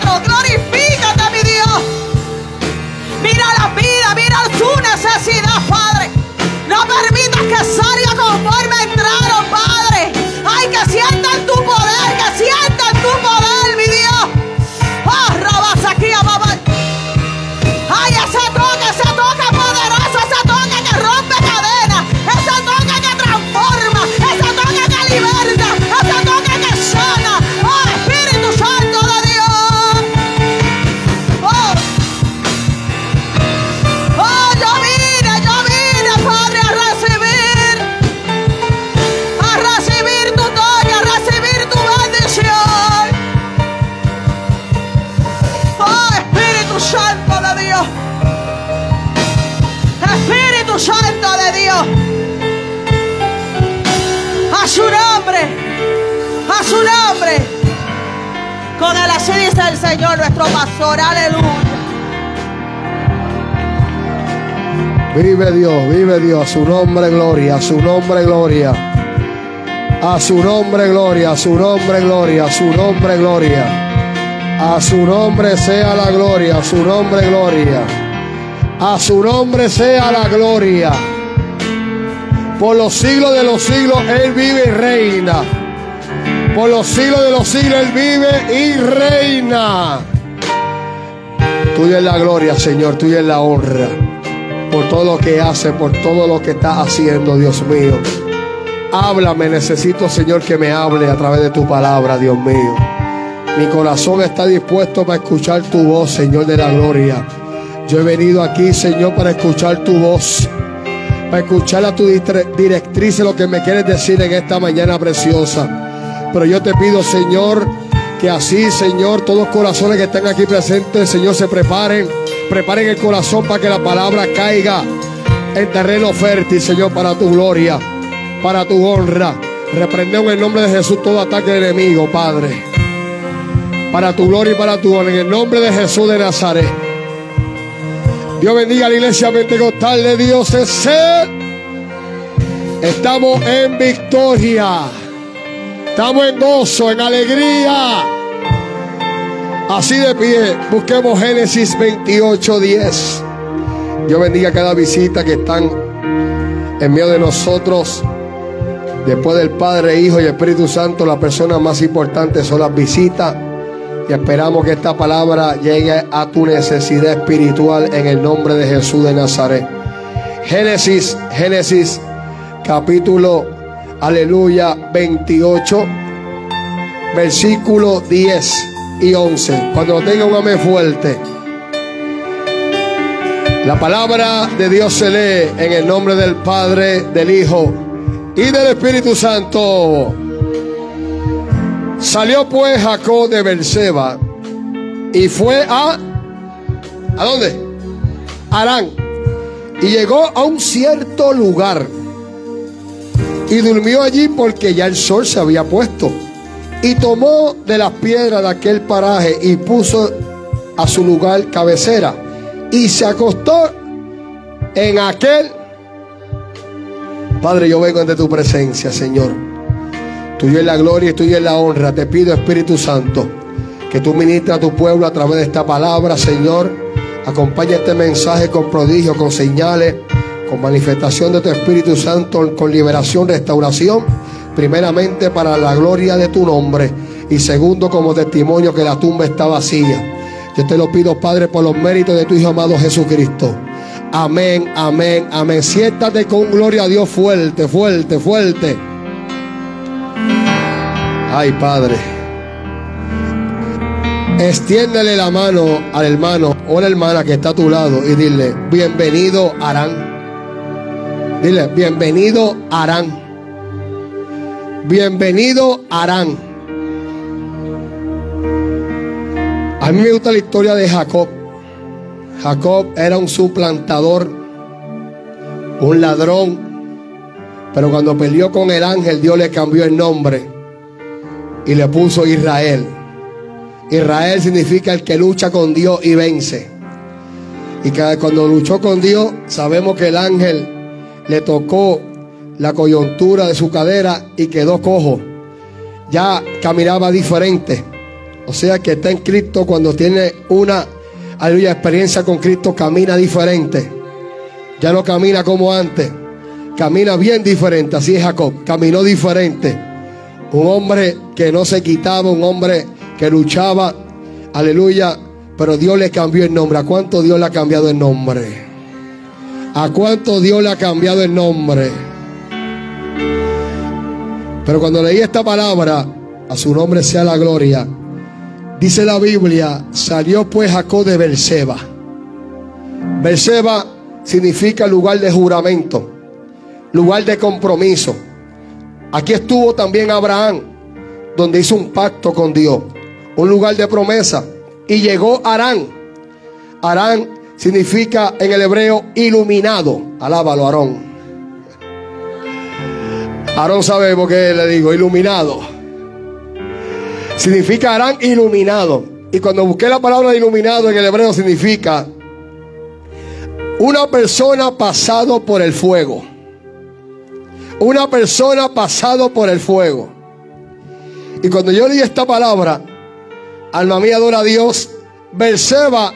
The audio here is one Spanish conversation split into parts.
Glorifícate, mi Dios. Mira la vida, mira su necesidad, Padre. No permitas que salga Señor, nuestro pastor. Aleluya. Vive Dios, vive Dios, a su nombre gloria, a su nombre gloria. A su nombre gloria, a su nombre gloria, a su nombre gloria. A su nombre sea la gloria, a su nombre gloria. A su nombre sea la gloria. Por los siglos de los siglos Él vive y reina. Por los siglos de los siglos Él vive y reina. Tuya es la gloria, Señor, tuya es la honra por todo lo que hace, por todo lo que está haciendo, Dios mío. Háblame, necesito, Señor, que me hable a través de tu palabra, Dios mío. Mi corazón está dispuesto para escuchar tu voz, Señor de la gloria. Yo he venido aquí, Señor, para escuchar tu voz, para escuchar a tu directriz lo que me quieres decir en esta mañana preciosa. Pero yo te pido, Señor, que así, Señor, todos los corazones que están aquí presentes, Señor, se preparen, preparen el corazón para que la palabra caiga en terreno fértil, Señor, para tu gloria, para tu honra. Reprendemos en el nombre de Jesús todo ataque del enemigo, Padre. Para tu gloria y para tu honra, en el nombre de Jesús de Nazaret. Dios bendiga a la iglesia pentecostal de Dios. Estamos en victoria. Estamos en gozo, en alegría. Así de pie, busquemos Génesis 28, 10. Dios bendiga cada visita que están en medio de nosotros. Después del Padre, Hijo y Espíritu Santo, la persona más importante son las visitas. Y esperamos que esta palabra llegue a tu necesidad espiritual en el nombre de Jesús de Nazaret. Génesis, Génesis, capítulo, aleluya, 28, versículo 10 y 11. Cuando tenga un amén fuerte. La palabra de Dios se lee en el nombre del Padre, del Hijo y del Espíritu Santo. Salió pues Jacob de Berseba y fue a ¿A dónde? Arán. Y llegó a un cierto lugar y durmió allí porque ya el sol se había puesto. Y tomó de las piedras de aquel paraje y puso a su lugar cabecera. Y se acostó en aquel. Padre, yo vengo ante tu presencia, Señor. Tuyo es la gloria y tuyo es la honra. Te pido, Espíritu Santo, que tú ministres a tu pueblo a través de esta palabra, Señor. Acompaña este mensaje con prodigio, con señales, con manifestación de tu Espíritu Santo, con liberación, restauración. Primeramente para la gloria de tu nombre y segundo como testimonio que la tumba está vacía. Yo te lo pido, Padre, por los méritos de tu Hijo amado Jesucristo. Amén, amén, amén. Siéntate con gloria a Dios fuerte, fuerte, fuerte. Ay, Padre. Extiéndele la mano al hermano o la hermana que está a tu lado y dile, bienvenido Arán. Dile, bienvenido Arán. Bienvenido Arán. A mí me gusta la historia de Jacob. Jacob era un suplantador, un ladrón, pero cuando peleó con el ángel, Dios le cambió el nombre y le puso Israel. Israel significa el que lucha con Dios y vence. Y cuando luchó con Dios, sabemos que el ángel le tocó la coyuntura de su cadera y quedó cojo. Ya caminaba diferente. O sea que está en Cristo cuando tiene una aleluya, experiencia con Cristo, camina diferente. Ya no camina como antes. Camina bien diferente. Así es Jacob. Caminó diferente. Un hombre que no se quitaba, un hombre que luchaba. Aleluya. Pero Dios le cambió el nombre. ¿A cuánto Dios le ha cambiado el nombre? ¿A cuánto Dios le ha cambiado el nombre? Pero cuando leí esta palabra, a su nombre sea la gloria. Dice la Biblia, salió pues Jacob de Berseba. Berseba significa lugar de juramento, lugar de compromiso. Aquí estuvo también Abraham, donde hizo un pacto con Dios, un lugar de promesa. Y llegó Arán. Arán significa en el hebreo iluminado. Alábalo, Aarón. Aarón sabe por qué le digo iluminado. Significa Arán iluminado. Y cuando busqué la palabra iluminado en el hebreo significa una persona pasado por el fuego. Una persona pasado por el fuego. Y cuando yo leí esta palabra, alma mía adora a Dios, Berseba,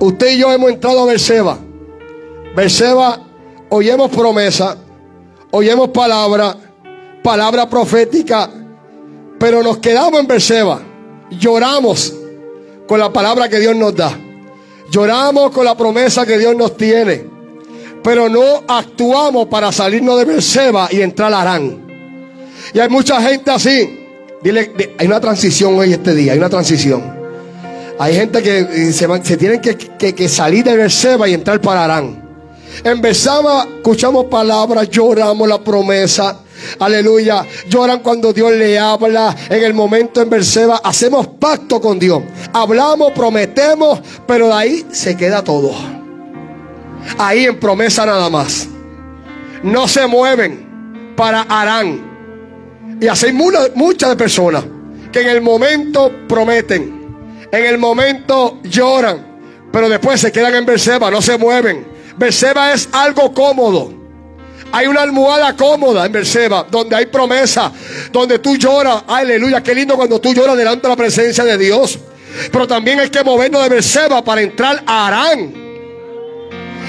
usted y yo hemos entrado a Berseba. Berseba, oyemos promesa, oyemos palabra, palabra profética, pero nos quedamos en Berseba. Lloramos con la palabra que Dios nos da. Lloramos con la promesa que Dios nos tiene. Pero no actuamos para salirnos de Berseba y entrar a Arán. Y hay mucha gente así. Dile, hay una transición hoy este día, hay una transición. Hay gente que eh, se, tienen que, que, salir de Berseba y entrar para Arán. En Berseba escuchamos palabras, lloramos la promesa. Aleluya. Lloran cuando Dios le habla. En el momento en Berseba hacemos pacto con Dios. Hablamos, prometemos, pero de ahí se queda todo. Ahí en promesa nada más. No se mueven para Arán. Y así muchas personas que en el momento prometen, en el momento lloran, pero después se quedan en Berseba, no se mueven. Berseba es algo cómodo. Hay una almohada cómoda en Berseba, donde hay promesa, donde tú lloras. Aleluya, qué lindo cuando tú lloras delante de la presencia de Dios. Pero también hay que movernos de Berseba para entrar a Arán.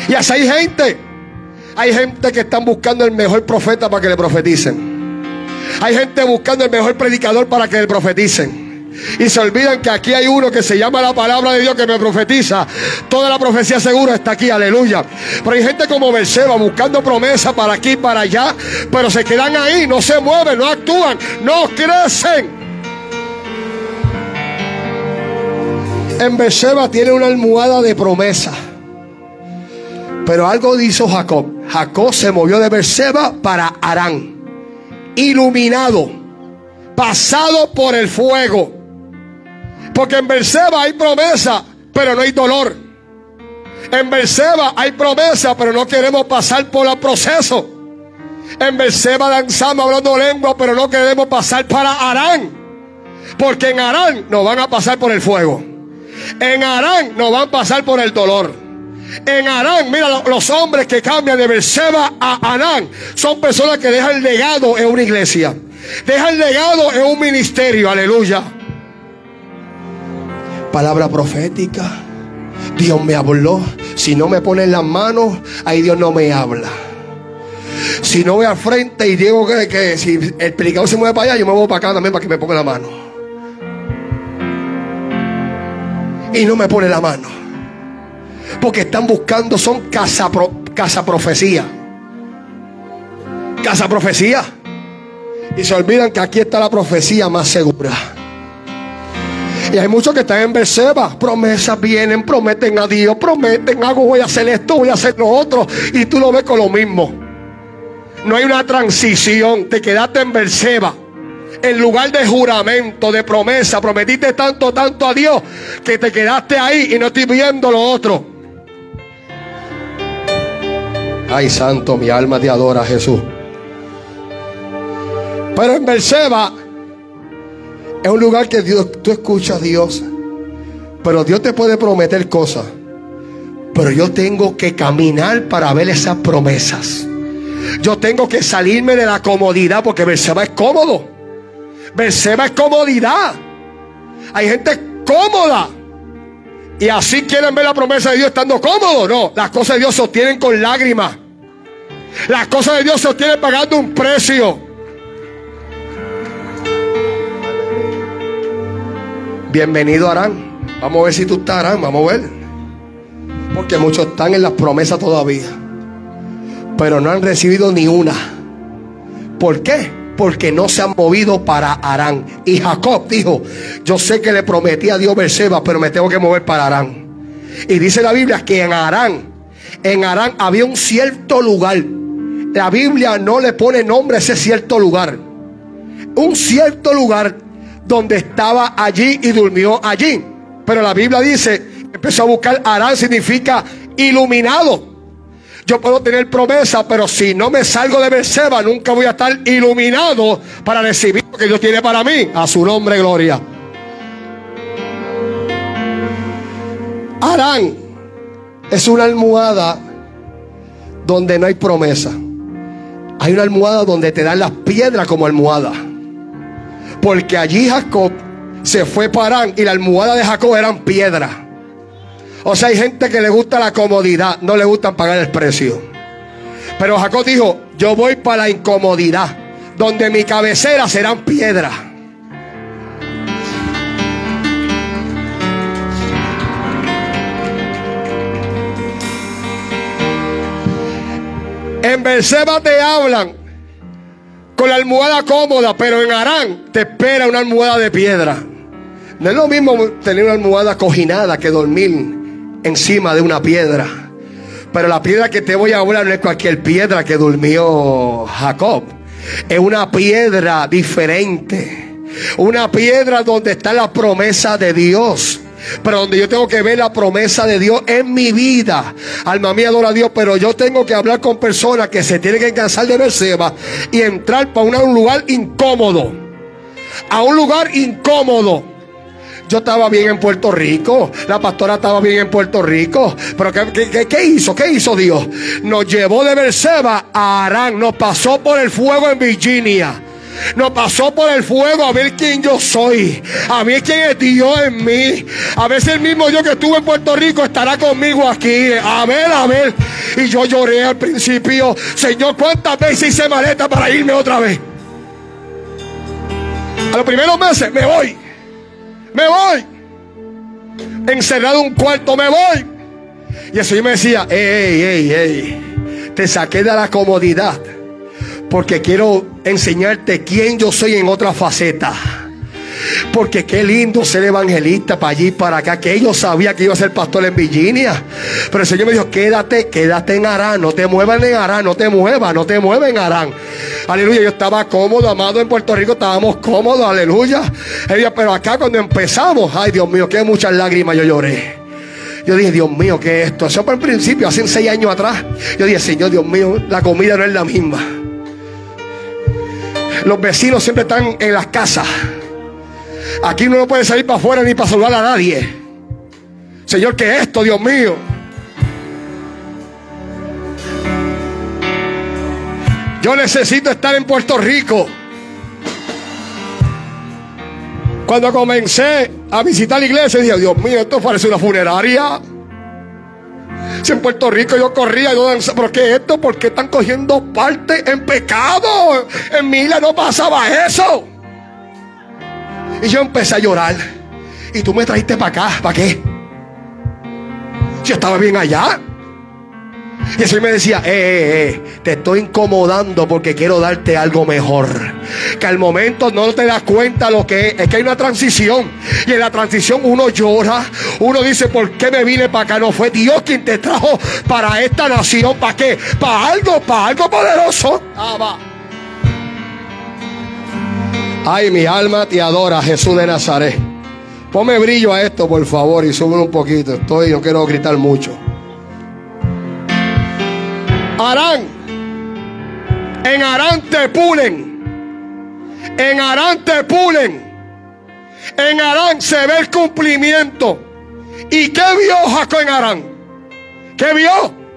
Y así hay gente. Hay gente que están buscando el mejor profeta para que le profeticen. Hay gente buscando el mejor predicador para que le profeticen. Y se olvidan que aquí hay uno que se llama la palabra de Dios que me profetiza. Toda la profecía segura está aquí, aleluya. Pero hay gente como Berseba buscando promesa para aquí para allá. Pero se quedan ahí, no se mueven, no actúan, no crecen. En Berseba tiene una almohada de promesa. Pero algo hizo Jacob. Jacob se movió de Berseba para Arán iluminado, pasado por el fuego. Porque en Berseba hay promesa, pero no hay dolor. En Berseba hay promesa, pero no queremos pasar por el proceso. En Berseba danzamos hablando lengua, pero no queremos pasar para Arán. Porque en Arán nos van a pasar por el fuego. En Arán nos van a pasar por el dolor. En Arán, mira, los hombres que cambian de Berseba a Arán son personas que dejan legado en una iglesia. Dejan legado en un ministerio, aleluya. Palabra profética. Dios me habló. Si no me pone en las manos, ahí Dios no me habla. Si no voy al frente y digo que, que si el predicador se mueve para allá, yo me voy para acá también para que me ponga la mano. Y no me pone la mano. Porque están buscando, son casa, casa profecía. Casa profecía. Y se olvidan que aquí está la profecía más segura. Y hay muchos que están en Berseba. Promesas vienen, prometen a Dios, prometen algo, voy a hacer esto, voy a hacer lo otro. Y tú lo ves con lo mismo. No hay una transición. Te quedaste en Berseba. En lugar de juramento, de promesa. Prometiste tanto, tanto a Dios que te quedaste ahí y no estoy viendo lo otro. Ay, santo, mi alma te adora, Jesús. Pero en Berseba es un lugar que Dios, tú escuchas a Dios. Pero Dios te puede prometer cosas. Pero yo tengo que caminar para ver esas promesas. Yo tengo que salirme de la comodidad porque Berseba es cómodo. Berseba es comodidad. Hay gente cómoda. Y así quieren ver la promesa de Dios estando cómodo. No, las cosas de Dios se obtienen con lágrimas. Las cosas de Dios se obtienen pagando un precio. Bienvenido Arán. Vamos a ver si tú estás Arán, vamos a ver. Porque muchos están en las promesas todavía. Pero no han recibido ni una. ¿Por qué? Porque no se han movido para Arán. Y Jacob dijo, yo sé que le prometí a Dios Berseba, pero me tengo que mover para Arán. Y dice la Biblia que en Arán, en Arán había un cierto lugar. La Biblia no le pone nombre a ese cierto lugar. Un cierto lugar donde estaba allí y durmió allí. Pero la Biblia dice, empezó a buscar Arán significa iluminado. Yo puedo tener promesa, pero si no me salgo de Berseba, nunca voy a estar iluminado para recibir lo que Dios tiene para mí. A su nombre, gloria. Arán es una almohada donde no hay promesa. Hay una almohada donde te dan las piedras como almohada. Porque allí Jacob se fue para y la almohada de Jacob eran piedras. O sea, hay gente que le gusta la comodidad, no le gustan pagar el precio. Pero Jacob dijo, yo voy para la incomodidad, donde mi cabecera serán piedras. En Berseba te hablan con la almohada cómoda, pero en Arán te espera una almohada de piedra. No es lo mismo tener una almohada cojinada que dormir encima de una piedra. Pero la piedra que te voy a hablar no es cualquier piedra que durmió Jacob. Es una piedra diferente. Una piedra donde está la promesa de Dios. Pero donde yo tengo que ver la promesa de Dios en mi vida. Alma mía adora a Dios. Pero yo tengo que hablar con personas que se tienen que cansar de Berseba y entrar para un lugar incómodo. A un lugar incómodo. Yo estaba bien en Puerto Rico. La pastora estaba bien en Puerto Rico. Pero ¿qué, hizo? ¿Qué hizo Dios? Nos llevó de Berseba a Arán. Nos pasó por el fuego en Virginia. Nos pasó por el fuego a ver quién yo soy. A ver quién es Dios en mí. A si el mismo Dios que estuvo en Puerto Rico estará conmigo aquí. A ver, a ver. Y yo lloré al principio. Señor, ¿cuántas veces hice maleta para irme otra vez? A los primeros meses me voy. Me voy. Encerrado en un cuarto, me voy. Y el Señor me decía, ey, ey, ey, te saqué de la comodidad porque quiero enseñarte quién yo soy en otra faceta. Porque qué lindo ser evangelista para allí, para acá. Que ellos sabían que iba a ser pastor en Virginia. Pero el Señor me dijo, quédate, quédate en Arán. No te muevas en Arán, no te muevas, no te muevas en Arán. Aleluya, yo estaba cómodo, amado, en Puerto Rico estábamos cómodos, aleluya. Pero acá cuando empezamos, ay Dios mío, qué muchas lágrimas yo lloré. Yo dije, Dios mío, ¿qué es esto? Eso por el principio, hace seis años atrás. Yo dije, Señor, Dios mío, la comida no es la misma. Los vecinos siempre están en las casas. Aquí no puede salir para afuera ni para saludar a nadie. Señor, ¿qué es esto, Dios mío? Yo necesito estar en Puerto Rico. Cuando comencé a visitar la iglesia, dije, Dios mío, esto parece una funeraria. Si en Puerto Rico yo corría, yo danzaba, ¿pero qué es esto? ¿Por qué están cogiendo parte en pecado? En Mila no pasaba eso. Y yo empecé a llorar. Y tú me trajiste para acá. ¿Para qué? Yo estaba bien allá. Y el me decía, eh, eh, eh, te estoy incomodando porque quiero darte algo mejor. Que al momento no te das cuenta lo que es. Es que hay una transición. Y en la transición uno llora. Uno dice, ¿por qué me vine para acá? No fue Dios quien te trajo para esta nación. ¿Para qué? Para algo, para algo poderoso. Ah. Ay, mi alma te adora, Jesús de Nazaret. Ponme brillo a esto, por favor, y sube un poquito. Estoy, yo quiero gritar mucho. Arán. En Arán te pulen. En Arán te pulen. En Arán se ve el cumplimiento. ¿Y qué vio Jacob en Arán? ¿Qué vio?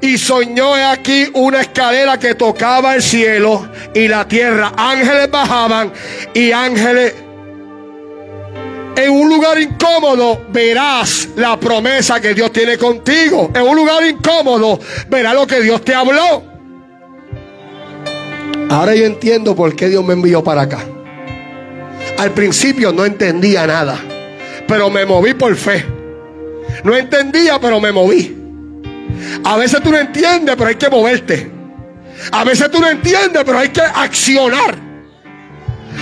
y soñó aquí una escalera que tocaba el cielo y la tierra. Ángeles bajaban y ángeles En un lugar incómodo verás la promesa que Dios tiene contigo. En un lugar incómodo verás lo que Dios te habló. Ahora yo entiendo por qué Dios me envió para acá. Al principio no entendía nada, pero me moví por fe. No entendía, pero me moví. A veces tú no entiendes, pero hay que moverte. A veces tú no entiendes, pero hay que accionar.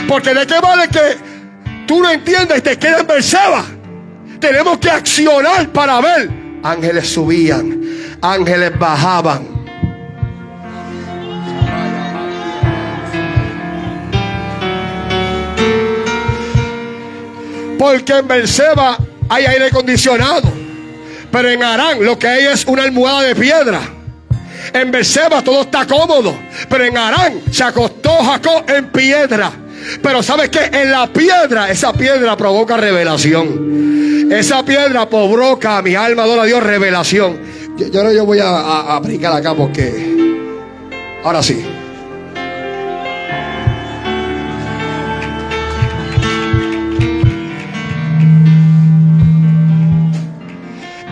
Porque de qué vale que tú no entiendes te quedas en Berseba. Tenemos que accionar para ver. Ángeles subían, ángeles bajaban. Porque en Berseba hay aire acondicionado. Pero en Arán lo que hay es una almohada de piedra. En Berseba todo está cómodo. Pero en Arán se acostó Jacob en piedra. Pero ¿sabes qué? En la piedra, esa piedra provoca revelación. Esa piedra provoca a mi alma, adora a Dios, revelación. Yo, yo voy a, aplicar acá porque... Ahora sí.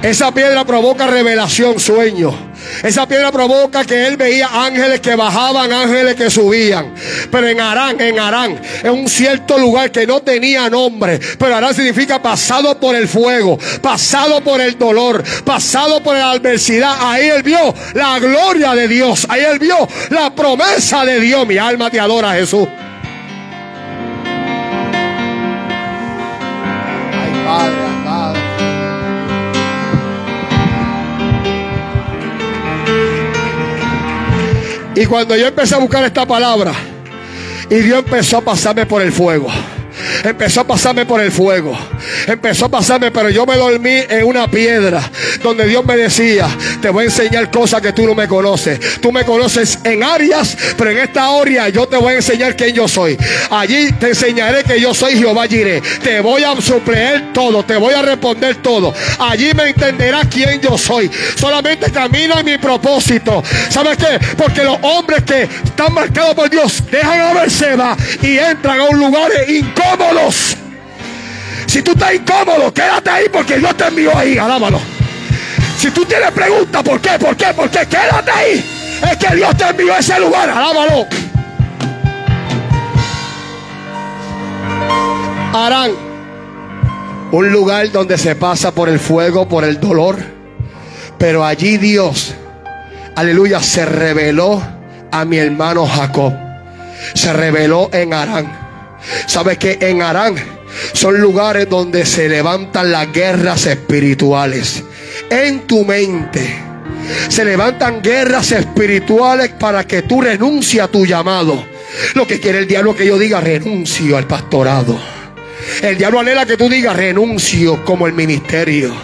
Esa piedra provoca revelación, sueño. Esa piedra provoca que él veía ángeles que bajaban, ángeles que subían. Pero en Arán, en Arán, en un cierto lugar que no tenía nombre. Pero Arán significa pasado por el fuego, pasado por el dolor, pasado por la adversidad. Ahí él vio la gloria de Dios. Ahí él vio la promesa de Dios. Mi alma te adora, Jesús. Y cuando yo empecé a buscar esta palabra, y Dios empezó a pasarme por el fuego. Empezó a pasarme por el fuego. Empezó a pasarme, pero yo me dormí en una piedra donde Dios me decía, te voy a enseñar cosas que tú no me conoces. Tú me conoces en áreas, pero en esta área yo te voy a enseñar quién yo soy. Allí te enseñaré que yo soy Jehová Jireh. Te voy a supleer todo, te voy a responder todo. Allí me entenderás quién yo soy. Solamente camina en mi propósito. ¿Sabes qué? Porque los hombres que están marcados por Dios dejan a Berseba y entran a un lugar incómodos. Si tú estás incómodo, quédate ahí porque Dios te envió ahí. Alábalo. Si tú tienes preguntas, ¿por qué? ¿Por qué? ¿Por qué? Quédate ahí. Es que Dios te envió a ese lugar. Alábalo. Harán un lugar donde se pasa por el fuego, por el dolor. Pero allí Dios, aleluya, se reveló a mi hermano Jacob. Se reveló en Arán. ¿Sabes que en Arán son lugares donde se levantan las guerras espirituales? En tu mente se levantan guerras espirituales para que tú renuncies a tu llamado. Lo que quiere el diablo que yo diga, renuncio al pastorado. El diablo anhela que tú digas renuncio como el ministerio.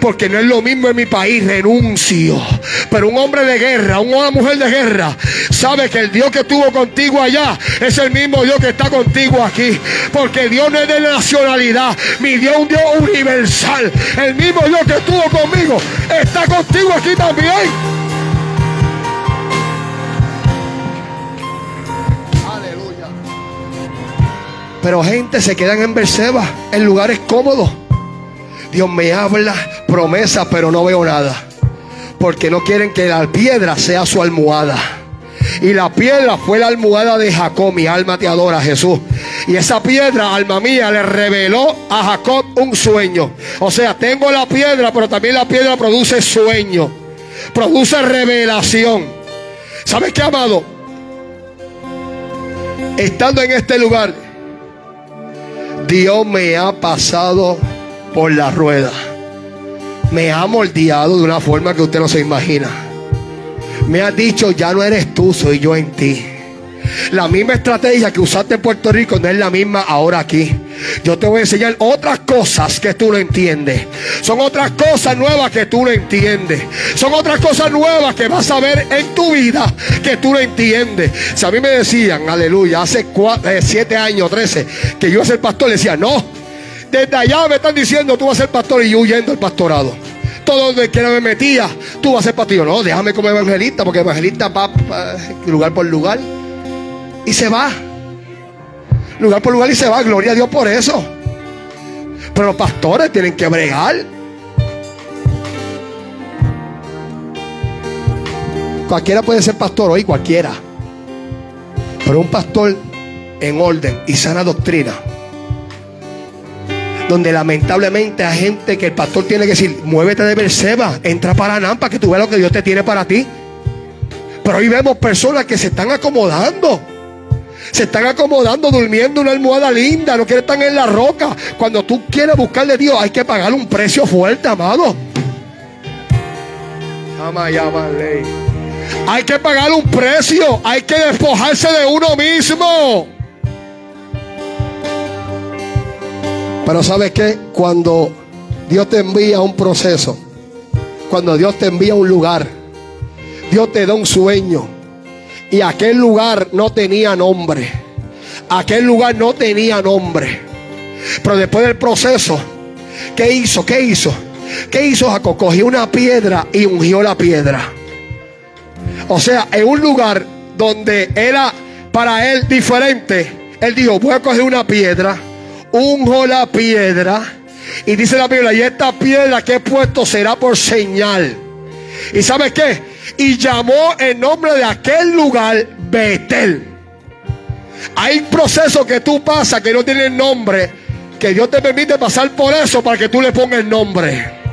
Porque no es lo mismo en mi país, renuncio. Pero un hombre de guerra, una mujer de guerra, sabe que el Dios que estuvo contigo allá es el mismo Dios que está contigo aquí. Porque Dios no es de nacionalidad. Mi Dios es un Dios universal. El mismo Dios que estuvo conmigo está contigo aquí también. Pero gente se quedan en Berseba, en lugares cómodos. Dios me habla promesa, pero no veo nada. Porque no quieren que la piedra sea su almohada. Y la piedra fue la almohada de Jacob. Mi alma te adora, Jesús. Y esa piedra, alma mía, le reveló a Jacob un sueño. O sea, tengo la piedra, pero también la piedra produce sueño. Produce revelación. ¿Sabes qué, amado? Estando en este lugar, Dios me ha pasado por la rueda. Me ha moldeado de una forma que usted no se imagina. Me ha dicho, ya no eres tú, soy yo en ti. La misma estrategia que usaste en Puerto Rico no es la misma ahora aquí. Yo te voy a enseñar otras cosas que tú no entiendes. Son otras cosas nuevas que tú no entiendes. Son otras cosas nuevas que vas a ver en tu vida que tú no entiendes. Si a mí me decían, aleluya, hace eh, siete años, trece, que yo iba a ser pastor, le decía, no. Desde allá me están diciendo, tú vas a ser pastor y yo huyendo el pastorado todo donde quiera me metía, tú vas a ser pastor. No, déjame como evangelista, porque evangelista va lugar por lugar. Y se va. Lugar por lugar y se va. Gloria a Dios por eso. Pero los pastores tienen que bregar. Cualquiera puede ser pastor hoy, cualquiera. Pero un pastor en orden y sana doctrina. Donde lamentablemente hay gente que el pastor tiene que decir, muévete de Berseba, entra para Nampa, que tú veas lo que Dios te tiene para ti. Pero hoy vemos personas que se están acomodando. Se están acomodando, durmiendo una almohada linda, no quieren estar en la roca. Cuando tú quieres buscarle a Dios, hay que pagar un precio fuerte, amado. Hay que pagar un precio, hay que despojarse de uno mismo. Pero ¿sabes qué? Cuando Dios te envía un proceso, cuando Dios te envía un lugar, Dios te da un sueño. Y aquel lugar no tenía nombre. Aquel lugar no tenía nombre. Pero después del proceso, ¿qué hizo? ¿Qué hizo? ¿Qué hizo Jacob? Cogió una piedra y ungió la piedra. O sea, en un lugar donde era para él diferente, él dijo, voy a coger una piedra, unjo la piedra. Y dice la Biblia, y esta piedra que he puesto será por señal. ¿Y sabe qué? Y llamó el nombre de aquel lugar Betel. Hay un proceso que tú pasas que no tiene nombre, que Dios te permite pasar por eso para que tú le pongas el nombre.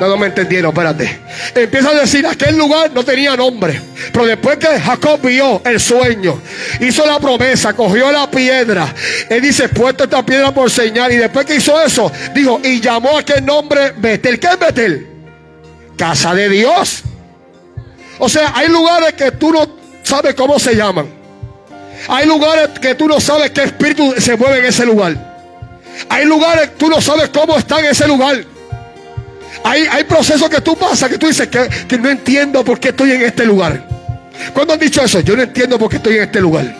No, no me entendieron, espérate. Empieza a decir, aquel lugar no tenía nombre. Pero después que Jacob vio el sueño, hizo la promesa, cogió la piedra. Él dice, puesto esta piedra por señal. Y después que hizo eso, dijo, y llamó a aquel nombre Betel. ¿Qué es Betel? Casa de Dios. O sea, hay lugares que tú no sabes cómo se llaman. Hay lugares que tú no sabes qué espíritu se mueve en ese lugar. Hay lugares que tú no sabes cómo está en ese lugar. Hay, hay procesos que tú pasas que tú dices que, que no entiendo por qué estoy en este lugar. ¿Cuándo han dicho eso? Yo no entiendo por qué estoy en este lugar.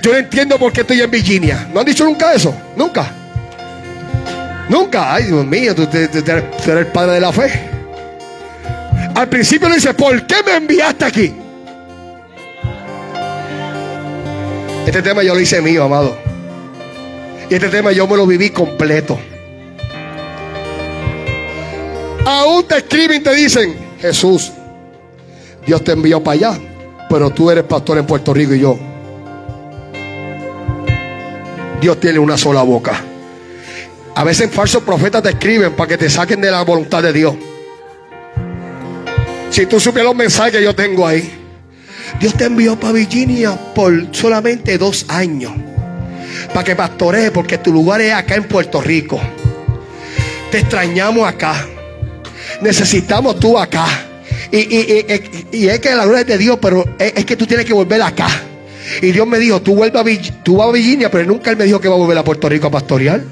Yo no entiendo por qué estoy en Virginia. ¿No han dicho nunca eso? Nunca. Nunca. Ay, Dios mío, tú, eres el padre de la fe. Al principio le dice, ¿por qué me enviaste aquí? Este tema yo lo hice mío, amado. Y este tema yo me lo viví completo. Aún te escriben y te dicen, Jesús, Dios te envió para allá, pero tú eres pastor en Puerto Rico y yo. Dios tiene una sola boca. A veces falsos profetas te escriben para que te saquen de la voluntad de Dios. Si tú supieras los mensajes que yo tengo ahí. Dios te envió para Virginia por solamente dos años. Para que pastorees, porque tu lugar es acá en Puerto Rico. Te extrañamos acá necesitamos tú acá. Y, es que la gloria es de Dios, pero es, que tú tienes que volver acá. Y Dios me dijo, tú vuelves a, tú vas a Virginia, pero nunca Él me dijo que va a volver a Puerto Rico a pastorear.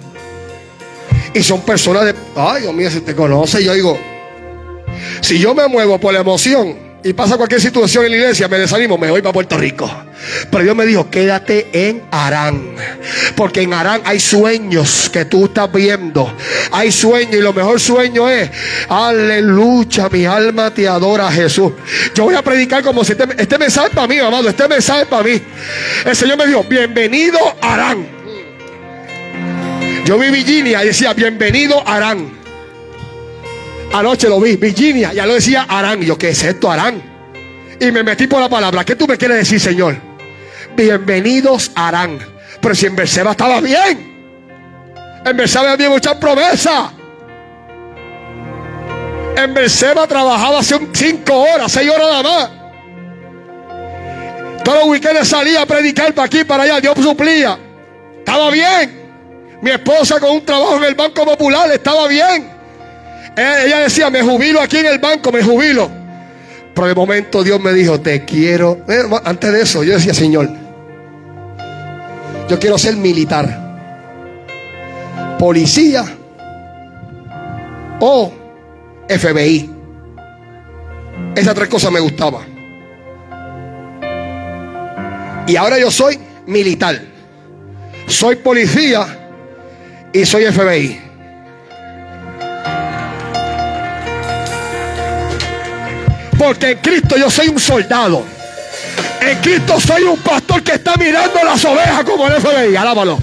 Y son personas de, ay Dios mío, si te conoce, yo digo, si yo me muevo por la emoción, y pasa cualquier situación en la iglesia, me desanimo, me voy para Puerto Rico. Pero Dios me dijo, quédate en Arán. Porque en Arán hay sueños que tú estás viendo. Hay sueños y lo mejor sueño es, aleluya, mi alma te adora Jesús. Yo voy a predicar como si este, este mensaje es para mí, amado, este mensaje es para mí. El Señor me dijo, bienvenido Arán. Yo vi Virginia y decía, bienvenido Arán. Anoche lo vi, Virginia, ya lo decía Arán. Y yo, ¿qué es esto, Arán? Y me metí por la palabra. ¿Qué tú me quieres decir, Señor? Bienvenidos Arán. Pero si en Berseba estaba bien. En Berseba había muchas promesas. En Berseba trabajaba hace cinco horas, seis horas nada más. Todos los weekends salía a predicar para aquí, para allá. Dios suplía. Estaba bien. Mi esposa con un trabajo en el Banco Popular estaba bien. Eh, ella decía, me jubilo aquí en el banco, me jubilo. Pero de momento Dios me dijo, te quiero. Eh, antes de eso, yo decía, Señor, yo quiero ser militar, policía o FBI. Esas tres cosas me gustaban. Y ahora yo soy militar, soy policía y soy FBI. Porque en Cristo yo soy un soldado. En Cristo soy un pastor que está mirando las ovejas como el FBI. Alábalo.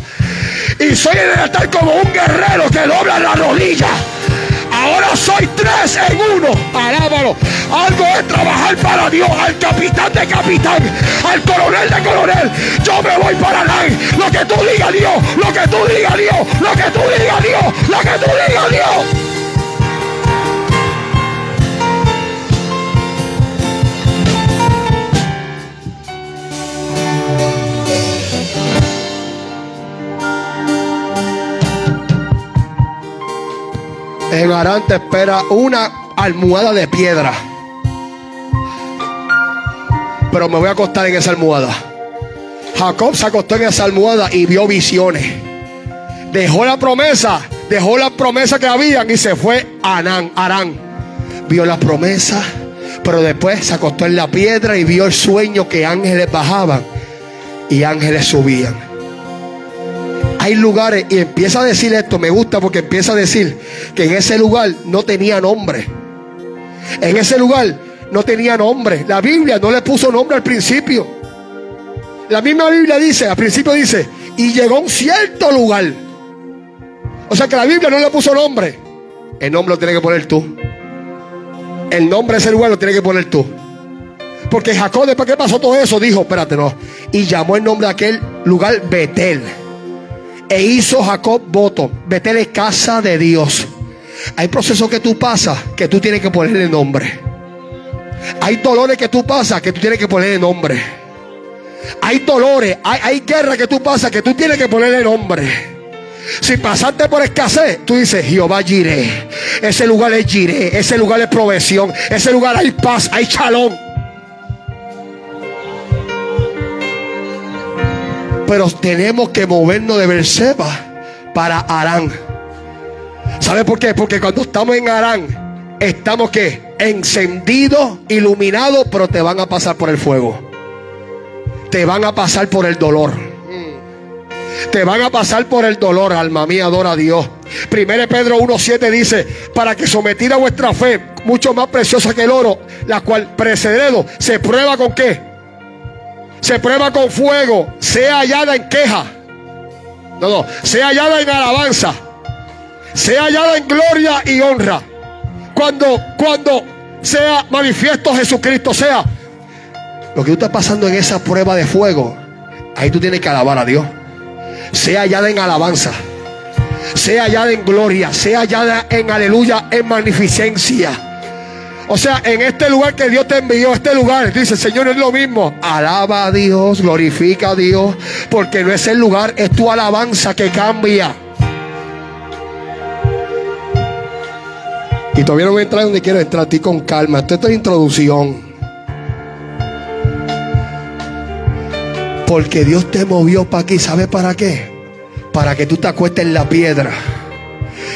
Y soy en el altar como un guerrero que dobla la rodilla. Ahora soy tres en uno. Alábalo. Algo es trabajar para Dios. Al capitán de capitán. Al coronel de coronel. Yo me voy para Arán. Lo que tú digas Dios. Lo que tú digas Dios. Lo que tú digas Dios. Lo que tú digas Dios. En Arán te espera una almohada de piedra. Pero me voy a acostar en esa almohada. Jacob se acostó en esa almohada y vio visiones. Dejó la promesa, dejó la promesa que habían y se fue a Arán. Arán. Vio la promesa, pero después se acostó en la piedra y vio el sueño que ángeles bajaban y ángeles subían hay lugares, y empieza a decir esto, me gusta porque empieza a decir que en ese lugar no tenía nombre. En ese lugar no tenía nombre. La Biblia no le puso nombre al principio. La misma Biblia dice, al principio dice, y llegó a un cierto lugar. O sea que la Biblia no le puso nombre. El nombre lo tiene que poner tú. El nombre de ese lugar lo tiene que poner tú. Porque Jacob, después que pasó todo eso, dijo, espérate, no. Y llamó el nombre de aquel lugar Betel. E hizo Jacob voto. Betel casa de Dios. Hay procesos que tú pasas que tú tienes que ponerle nombre. Hay dolores que tú pasas que tú tienes que ponerle nombre. Hay dolores, hay, hay guerras que tú pasas que tú tienes que ponerle nombre. Si pasaste por escasez, tú dices, Jehová Jiré. Ese lugar es Jiré, ese lugar es provisión, ese lugar hay paz, hay chalón. Pero tenemos que movernos de Berseba para Arán. ¿Sabe por qué? Porque cuando estamos en Arán, estamos que encendidos, iluminados, pero te van a pasar por el fuego. Te van a pasar por el dolor. Te van a pasar por el dolor, alma mía, adora a Dios. Primero Pedro 1.7 dice, para que sometida vuestra fe, mucho más preciosa que el oro, la cual precederedo, se prueba con qué? Se prueba con fuego, sea hallada en queja. No, no, sea hallada en alabanza, sea hallada en gloria y honra. Cuando, cuando sea manifiesto Jesucristo, sea lo que tú estás pasando en esa prueba de fuego, ahí tú tienes que alabar a Dios. Sea hallada en alabanza, sea hallada en gloria, sea hallada en aleluya, en magnificencia. O sea, en este lugar que Dios te envió, este lugar, dice, Señor, es lo mismo. Alaba a Dios, glorifica a Dios, porque no es el lugar, es tu alabanza que cambia. Y todavía no voy a entrar donde quiero entrar a ti con calma. Esto es introducción. Porque Dios te movió para aquí. ¿Sabe para qué? Para que tú te acuestes en la piedra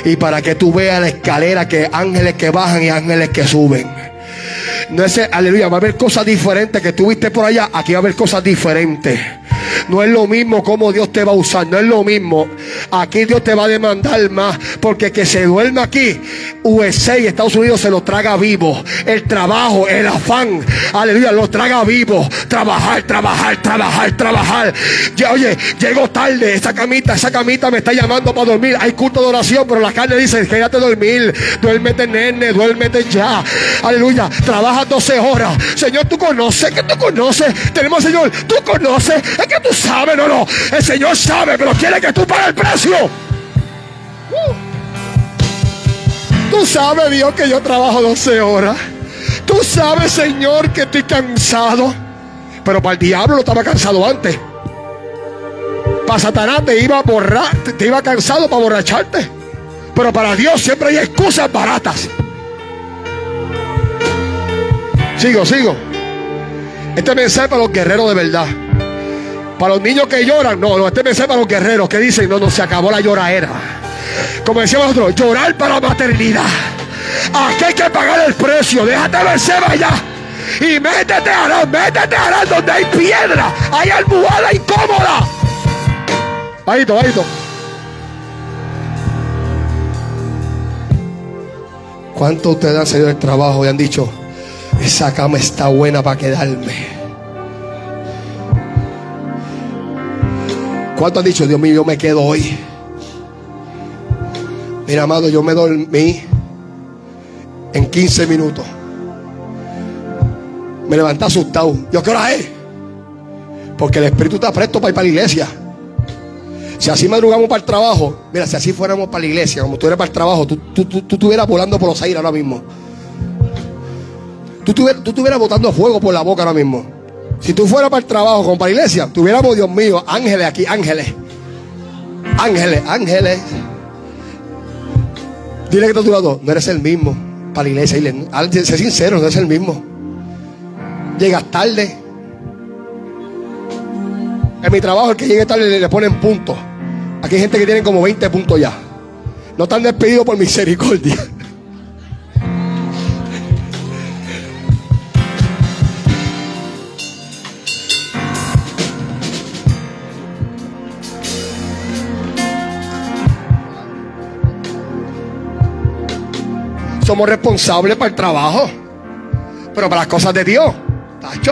y para que tú veas la escalera que ángeles que bajan y ángeles que suben. No es, aleluya, va a haber cosas diferentes que tú viste por allá, aquí va a haber cosas diferentes. No es lo mismo como Dios te va a usar, no es lo mismo. Aquí Dios te va a demandar más, porque que se duerma aquí, USA y Estados Unidos se lo traga vivo. El trabajo, el afán, aleluya, lo traga vivo. Trabajar, trabajar, trabajar, trabajar. Ya, oye, llego tarde, esa camita, esa camita me está llamando para dormir. Hay culto de oración, pero la carne dice, quédate a dormir, duérmete nene, duérmete ya. Aleluya, trabaja 12 horas. Señor, tú conoces, que tú conoces. Tenemos, Señor, tú conoces, es que tú sabes, no, no. El Señor sabe, pero quiere que tú pagues el precio. Uh. Tú sabes, Dios, que yo trabajo 12 horas. Tú sabes, Señor, que estoy cansado. Pero para el diablo no estaba cansado antes. Para Satanás te iba a borrar, te iba cansado para borracharte. Pero para Dios siempre hay excusas baratas. Sigo, sigo. Este mensaje para los guerreros de verdad. Para los niños que lloran, no, no, este mensaje para los guerreros que dicen, no, no, se acabó la lloradera. Como decíamos nosotros, llorar para la maternidad. Aquí hay que pagar el precio. Déjate vencer allá. Y métete a métete a donde hay piedra. Hay almohada incómoda. Bajito, bajito. ¿Cuánto ustedes han salido del trabajo y han dicho, esa cama está buena para quedarme? ¿Cuánto han dicho, Dios mío, yo me quedo hoy? Mira, amado, yo me dormí en 15 minutos. Me levanté asustado. ¿Yo qué hora es? Porque el Espíritu está presto para ir para la iglesia. Si así madrugamos para el trabajo, mira, si así fuéramos para la iglesia, como tú eres para el trabajo, tú, tú, tú, tú estuvieras volando por los aires ahora mismo. Tú estuvieras, tú estuvieras botando fuego por la boca ahora mismo. Si tú fueras para el trabajo, como para la iglesia, tuviéramos, Dios mío, ángeles aquí, ángeles. Ángeles, ángeles. Dile que tu lado, no eres el mismo para la iglesia. Dile, sé sincero, no eres el mismo. Llegas tarde. En mi trabajo, el que llegue tarde le, le ponen puntos. Aquí hay gente que tiene como 20 puntos ya. No están despedidos por misericordia. Somos responsables para el trabajo. Pero para las cosas de Dios,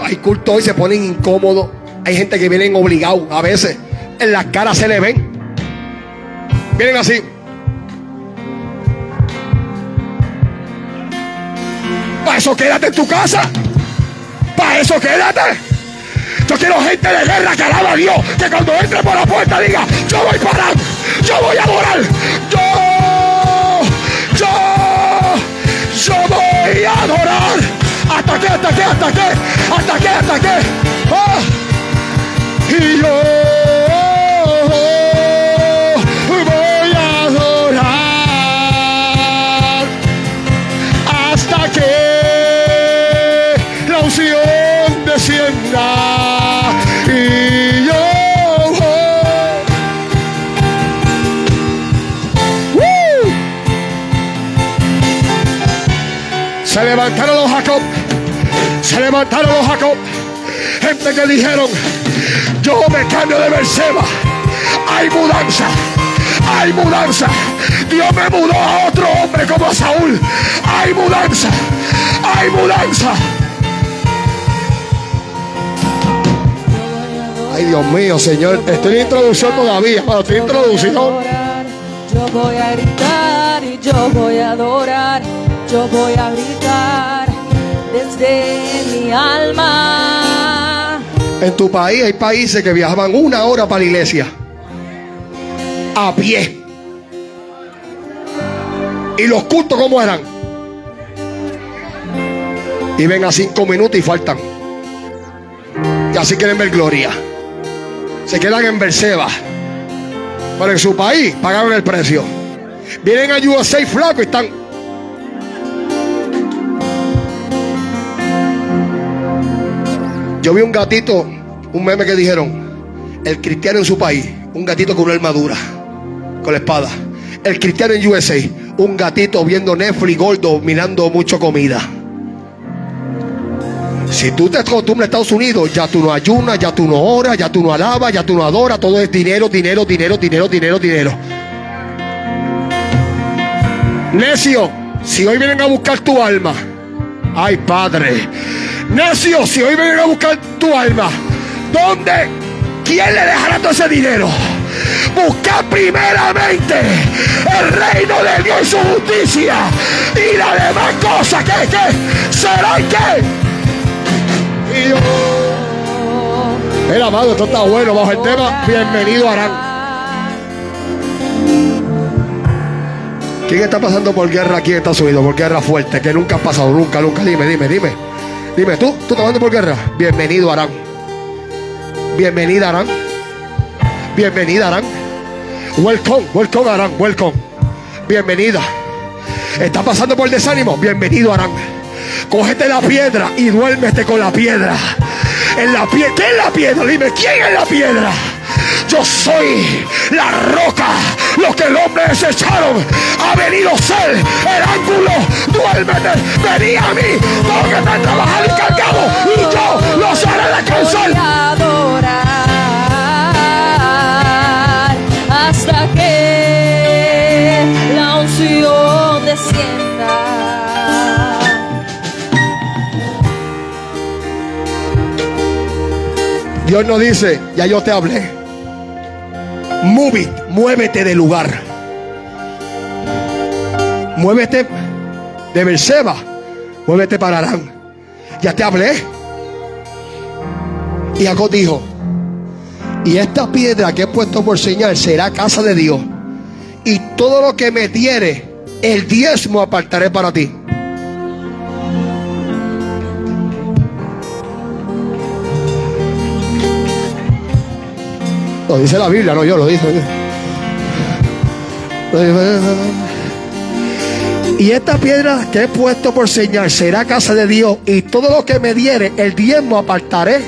hay cultos y se ponen incómodos. Hay gente que vienen obligados a veces. En las caras se le ven. Vienen así. Para eso quédate en tu casa. Para eso quédate. Yo quiero gente de guerra que alaba a Dios. Que cuando entre por la puerta diga, yo voy para, yo voy a adorar. Yo voy a adorar. ¿Hasta qué? ¿Hasta qué? ¿Hasta qué? ¿Hasta qué? ¿Hasta qué? Ah. Y yo voy a adorar hasta que la unción descienda. Se levantaron los Jacob, se levantaron los Jacob, gente que dijeron, yo me cambio de Berseba, hay mudanza, hay mudanza, Dios me mudó a otro hombre como a Saúl, hay mudanza, hay mudanza. Ay Dios mío, Señor, estoy en introducción todavía, cuando estoy en introducción. Yo voy a gritar y yo voy a adorar. Yo voy a gritar desde mi alma. En tu país hay países que viajaban una hora para la iglesia. A pie. ¿Y los cultos cómo eran? Y ven a cinco minutos y faltan. Y así quieren ver gloria. Se quedan en Berseba. Pero en su país pagaron el precio. Vienen a USA flaco y están. Yo vi un gatito, un meme que dijeron, el cristiano en su país, un gatito con una armadura, con la espada. El cristiano en USA, un gatito viendo Netflix gordo, mirando mucho comida. Si tú te acostumbras a Estados Unidos, ya tú no ayunas, ya tú no oras, ya tú no alabas, ya tú no adoras, todo es dinero, dinero, dinero, dinero, dinero, dinero. Necio, si hoy vienen a buscar tu alma, ay Padre, necio, si hoy vienen a buscar tu alma, ¿dónde? ¿Quién le dejará todo ese dinero? Buscar primeramente el reino de Dios y su justicia y las demás cosas que, que serán que. Mira, amado, esto está bueno. Bajo el tema, bienvenido Arán. ¿Quién está pasando por guerra aquí en Estados Unidos? Por guerra fuerte, que nunca ha pasado, nunca, nunca. Dime, dime, dime. Dime, ¿tú? ¿Tú estás pasando por guerra? Bienvenido Arán. Bienvenida Arán. Bienvenida Arán. Welcome, welcome Arán, welcome. Bienvenida. ¿Está pasando por desánimo? Bienvenido Arán. Cógete la piedra y duérmete con la piedra. En la piedra. ¿Qué es la piedra? Dime, ¿quién es la piedra? Yo soy la roca. Lo que el hombre desecharon ha venido a ser el ángulo. Duérmete, vení a mí. Todo que está trabajando y cargado. Y yo los haré descansar. a adorar hasta que la unción descienda. Dios nos dice, ya yo te hablé. Move muévete del lugar. muévete de Berseba, muévete para Arán. Ya te hablé. Y Jacob dijo, y esta piedra que he puesto por señal será casa de Dios. Y todo lo que me diere, el diezmo apartaré para ti. Dice la Biblia, no yo, lo dice. Y esta piedra que he puesto por señal será casa de Dios. Y todo lo que me diere, el diezmo apartaré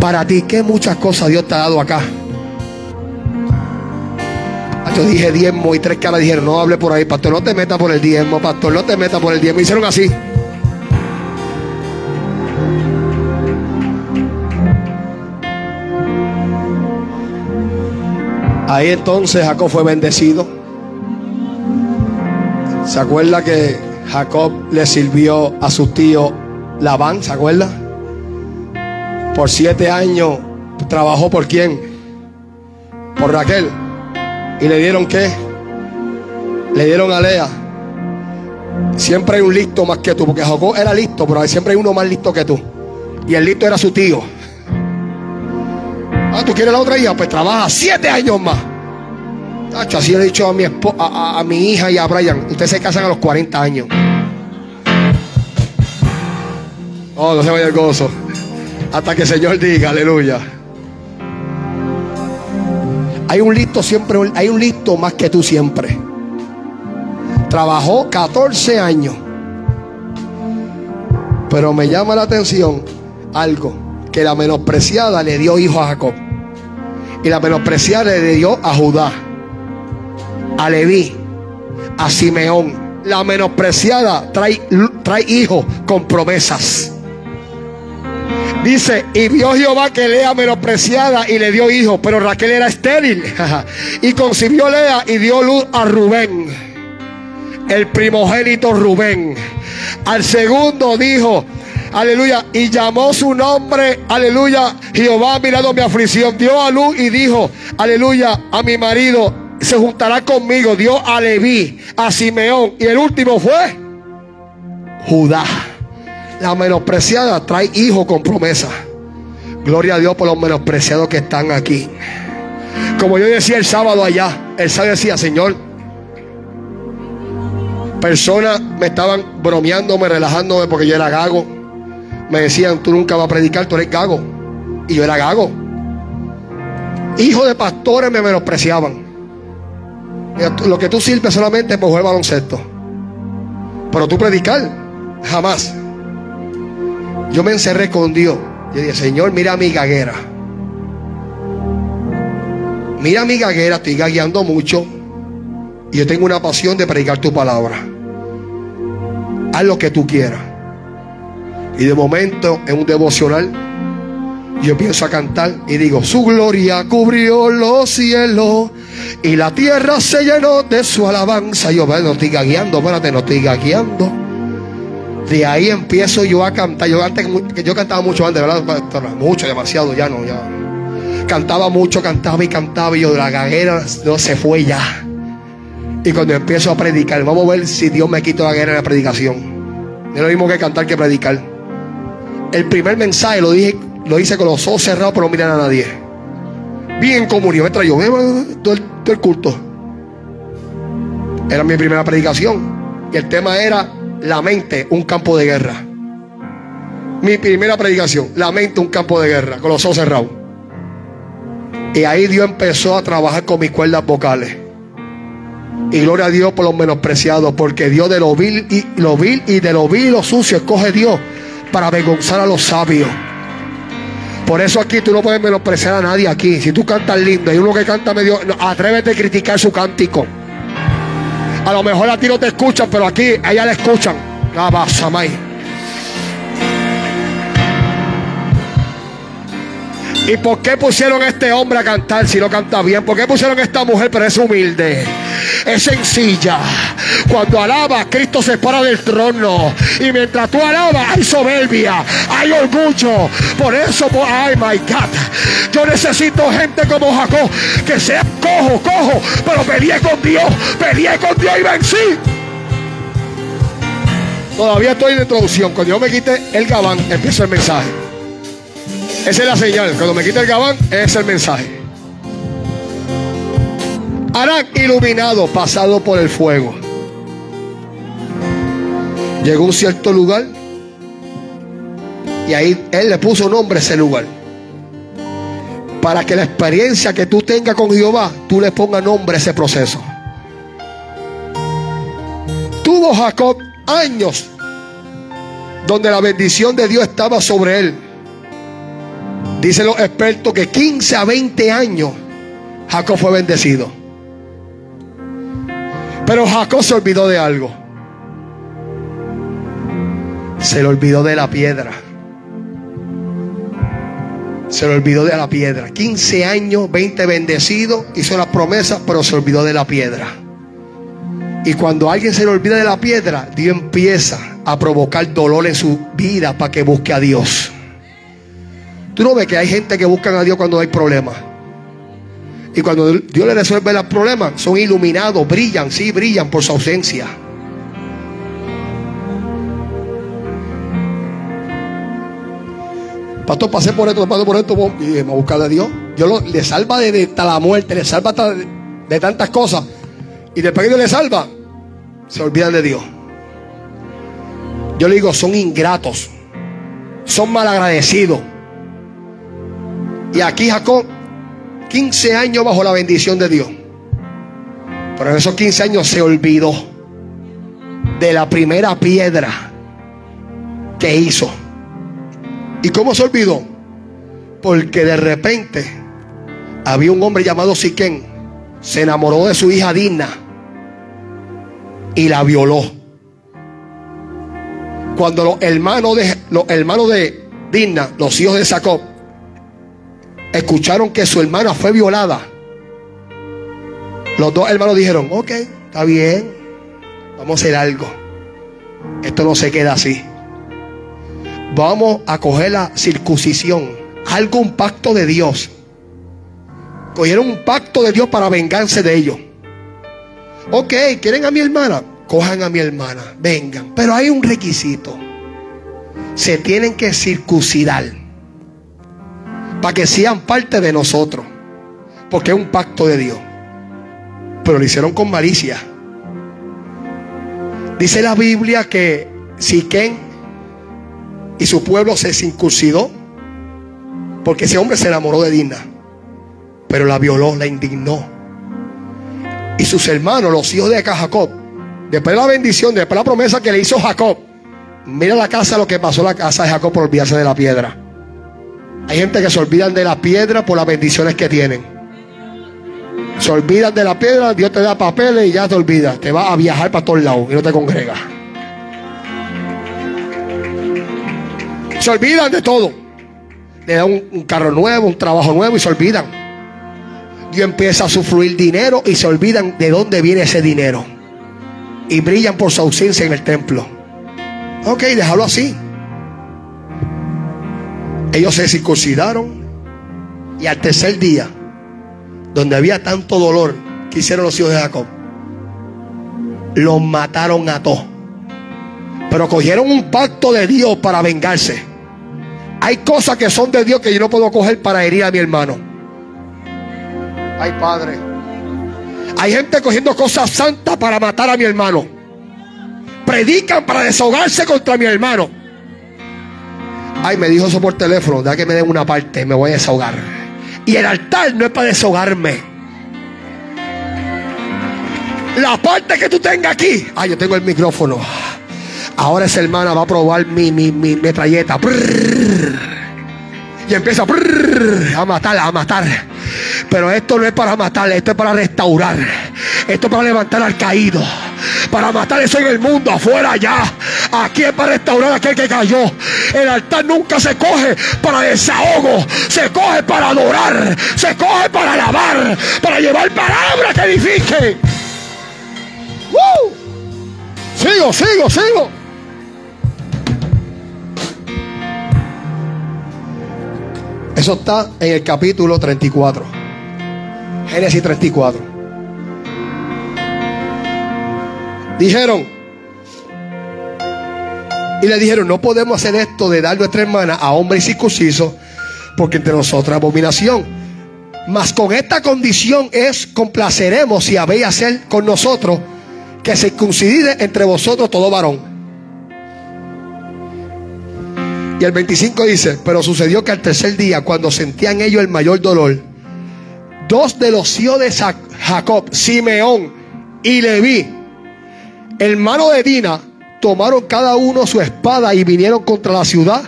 para ti. Que muchas cosas Dios te ha dado acá. Yo dije diezmo y tres caras dijeron, no hable por ahí, pastor, no te metas por el diezmo, pastor, no te metas por el diezmo. Hicieron así. Ahí entonces Jacob fue bendecido. ¿Se acuerda que Jacob le sirvió a su tío Labán? ¿Se acuerda? Por siete años trabajó por quién? Por Raquel. ¿Y le dieron qué? Le dieron a Lea. Siempre hay un listo más que tú, porque Jacob era listo, pero siempre hay uno más listo que tú. Y el listo era su tío. Ah, ¿tú quieres la otra hija? Pues trabaja siete años más. así le he dicho a mi, a, a, mi hija y a Brian. Ustedes se casan a los 40 años. Oh, no se vaya el gozo. Hasta que el Señor diga, aleluya. Hay un listo siempre, hay un listo más que tú siempre. Trabajó 14 años. Pero me llama la atención algo, que la menospreciada le dio hijo a Jacob. Y la menospreciada le dio a Judá, a Leví, a Simeón. La menospreciada trae, trae hijos con promesas. Dice, y vio Jehová que Lea menospreciada y le dio hijo, pero Raquel era estéril. y concibió Lea y dio luz a Rubén, el primogénito Rubén. Al segundo dijo, aleluya, y llamó su nombre, aleluya, Jehová ha mirado mi aflicción, dio a luz y dijo, aleluya, a mi marido, se juntará conmigo, dio a Leví, a Simeón, y el último fue Judá. La menospreciada trae hijos con promesa. Gloria a Dios por los menospreciados que están aquí. Como yo decía el sábado allá, el sábado decía, Señor, personas me estaban bromeándome, relajándome porque yo era gago. Me decían, tú nunca vas a predicar, tú eres gago. Y yo era gago. Hijos de pastores me menospreciaban. Lo que tú sirves solamente es jugar baloncesto. Pero tú predicar, jamás. Yo me encerré con Dios. Yo dije, Señor, mira mi gaguera. Mira mi gaguera, estoy gagueando mucho. Y yo tengo una pasión de predicar tu palabra. Haz lo que tú quieras. Y de momento, en un devocional, yo empiezo a cantar y digo, su gloria cubrió los cielos y la tierra se llenó de su alabanza. Yo, bueno, estoy gagueando, espérate, no estoy gagueando. De ahí empiezo yo a cantar. Yo antes yo cantaba mucho antes, ¿verdad? Mucho, demasiado, ya no, ya. Cantaba mucho, cantaba y cantaba y yo de la gaguera no se fue ya. Y cuando empiezo a predicar, vamos a ver si Dios me quita la guerra en la predicación. Es lo mismo que cantar que predicar. El primer mensaje lo dije, lo hice con los ojos cerrados, pero no miran a nadie. Bien comunión, me trayó todo el, todo el culto. Era mi primera predicación. Y el tema era la mente, un campo de guerra. Mi primera predicación, la mente, un campo de guerra, con los ojos cerrados. Y ahí Dios empezó a trabajar con mis cuerdas vocales. Y gloria a Dios por los menospreciados, porque Dios de lo vil y lo vil y de lo vil y lo sucio escoge Dios para avergonzar a los sabios. Por eso aquí tú no puedes menospreciar a nadie aquí. Si tú cantas lindo y uno que canta medio, atrévete a criticar su cántico. A lo mejor a ti no te escuchan, pero aquí a ella le escuchan. ¿Y por qué pusieron a este hombre a cantar si no canta bien? ¿Por qué pusieron a esta mujer pero es humilde? Es sencilla. Cuando alaba, Cristo se para del trono. Y mientras tú alabas, hay soberbia, hay orgullo. Por eso, ay my God, yo necesito gente como Jacob que sea cojo, cojo, pero peleé con Dios, peleé con Dios y vencí. Todavía estoy en introducción. Cuando yo me quite el gabán, empieza el mensaje. Esa es la señal. Cuando me quite el gabán, es el mensaje. Harán iluminado, pasado por el fuego. Llegó a un cierto lugar y ahí él le puso nombre a ese lugar. Para que la experiencia que tú tengas con Jehová, tú le pongas nombre a ese proceso. Tuvo Jacob años donde la bendición de Dios estaba sobre él. Dicen los expertos que 15 a 20 años Jacob fue bendecido. Pero Jacob se olvidó de algo. Se le olvidó de la piedra. Se le olvidó de la piedra. 15 años, 20 bendecidos, hizo las promesas, pero se olvidó de la piedra. Y cuando alguien se le olvida de la piedra, Dios empieza a provocar dolor en su vida para que busque a Dios. Tú no ves que hay gente que busca a Dios cuando hay problemas. Y cuando Dios le resuelve los problemas, son iluminados, brillan, sí, brillan por su ausencia. Pastor, pasé por esto, pasé por esto, y me a buscar a Dios. Dios le salva de, la muerte, le salva de, de tantas cosas. Y después que Dios le salva, se olvidan de Dios. Yo le digo, son ingratos, son malagradecidos. Y aquí Jacob, 15 años bajo la bendición de Dios. Pero en esos 15 años se olvidó de la primera piedra que hizo. ¿Y cómo se olvidó? Porque de repente había un hombre llamado Siquén, se enamoró de su hija Dina y la violó. Cuando los hermanos de, los hermanos de Dina, los hijos de Jacob, escucharon que su hermana fue violada, los dos hermanos dijeron, ok, está bien, vamos a hacer algo. Esto no se queda así. Vamos a coger la circuncisión, algo, un pacto de Dios. Cogieron un pacto de Dios para vengarse de ellos. Ok, ¿quieren a mi hermana? Cojan a mi hermana, vengan. Pero hay un requisito. Se tienen que circuncidar. Para que sean parte de nosotros. Porque es un pacto de Dios. Pero lo hicieron con malicia. Dice la Biblia que Siquén y su pueblo se circuncidó. Porque ese hombre se enamoró de Dina. Pero la violó, la indignó y sus hermanos, los hijos de Jacob, después de la bendición, después de la promesa que le hizo Jacob, mira la casa, lo que pasó la casa de Jacob por olvidarse de la piedra. Hay gente que se olvidan de la piedra por las bendiciones que tienen. Se olvidan de la piedra, Dios te da papeles y ya te olvidas. Te vas a viajar para todos lados y no te congregas. Se olvidan de todo. Le da un carro nuevo, un trabajo nuevo y se olvidan. Y empieza a sufrir dinero y se olvidan de dónde viene ese dinero. Y brillan por su ausencia en el templo. Ok, déjalo así. Ellos se circuncidaron y al tercer día, donde había tanto dolor que hicieron los hijos de Jacob, los mataron a todos. Pero cogieron un pacto de Dios para vengarse. Hay cosas que son de Dios que yo no puedo coger para herir a mi hermano. Ay, Padre. Hay gente cogiendo cosas santas para matar a mi hermano. Predican para desahogarse contra mi hermano. Ay, me dijo eso por teléfono. Da que me den una parte, me voy a desahogar. Y el altar no es para desahogarme. La parte que tú tengas aquí. Ay, yo tengo el micrófono. Ahora esa hermana va a probar mi, mi, mi metralleta. Y empieza a matar, a matar. Pero esto no es para matar, esto es para restaurar. Esto es para levantar al caído. Para matar eso en el mundo, afuera allá. Aquí es para restaurar a aquel que cayó. El altar nunca se coge para desahogo, se coge para adorar, se coge para alabar, para llevar palabras que edifiquen. ¡Woo! Sigo, sigo, sigo. Eso está en el capítulo 34. Génesis 34. Dijeron, y le dijeron, no podemos hacer esto de dar nuestra hermana a hombre circunciso, porque entre nosotros abominación. Mas con esta condición es complaceremos si habéis hacer con nosotros que se entre vosotros todo varón. Y el 25 dice, pero sucedió que al tercer día, cuando sentían ellos el mayor dolor, dos de los hijos de Jacob, Simeón y Leví, hermano de Dina, tomaron cada uno su espada y vinieron contra la ciudad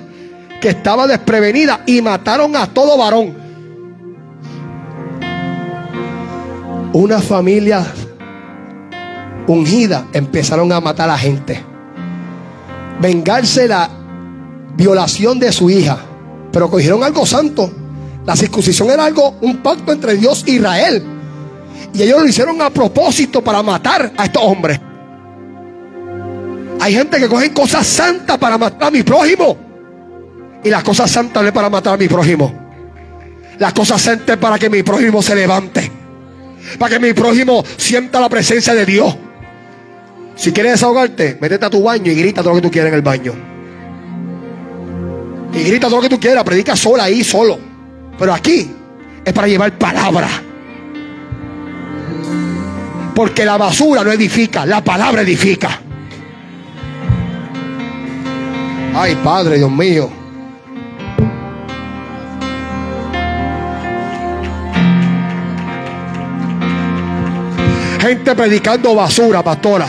que estaba desprevenida y mataron a todo varón. Una familia ungida empezaron a matar a gente. Vengarse la violación de su hija. Pero cogieron algo santo. La circuncisión era algo, un pacto entre Dios e Israel. Y ellos lo hicieron a propósito para matar a estos hombres. Hay gente que cogen cosas santas para matar a mi prójimo. Y las cosas santas no es para matar a mi prójimo. Las cosas santas es para que mi prójimo se levante. Para que mi prójimo sienta la presencia de Dios. Si quieres desahogarte, métete a tu baño y grita todo lo que tú quieras en el baño. Y grita todo lo que tú quieras, predica sola ahí, solo. Pero aquí es para llevar palabra. Porque la basura no edifica, la palabra edifica. Ay, Padre, Dios mío. Gente predicando basura, pastora.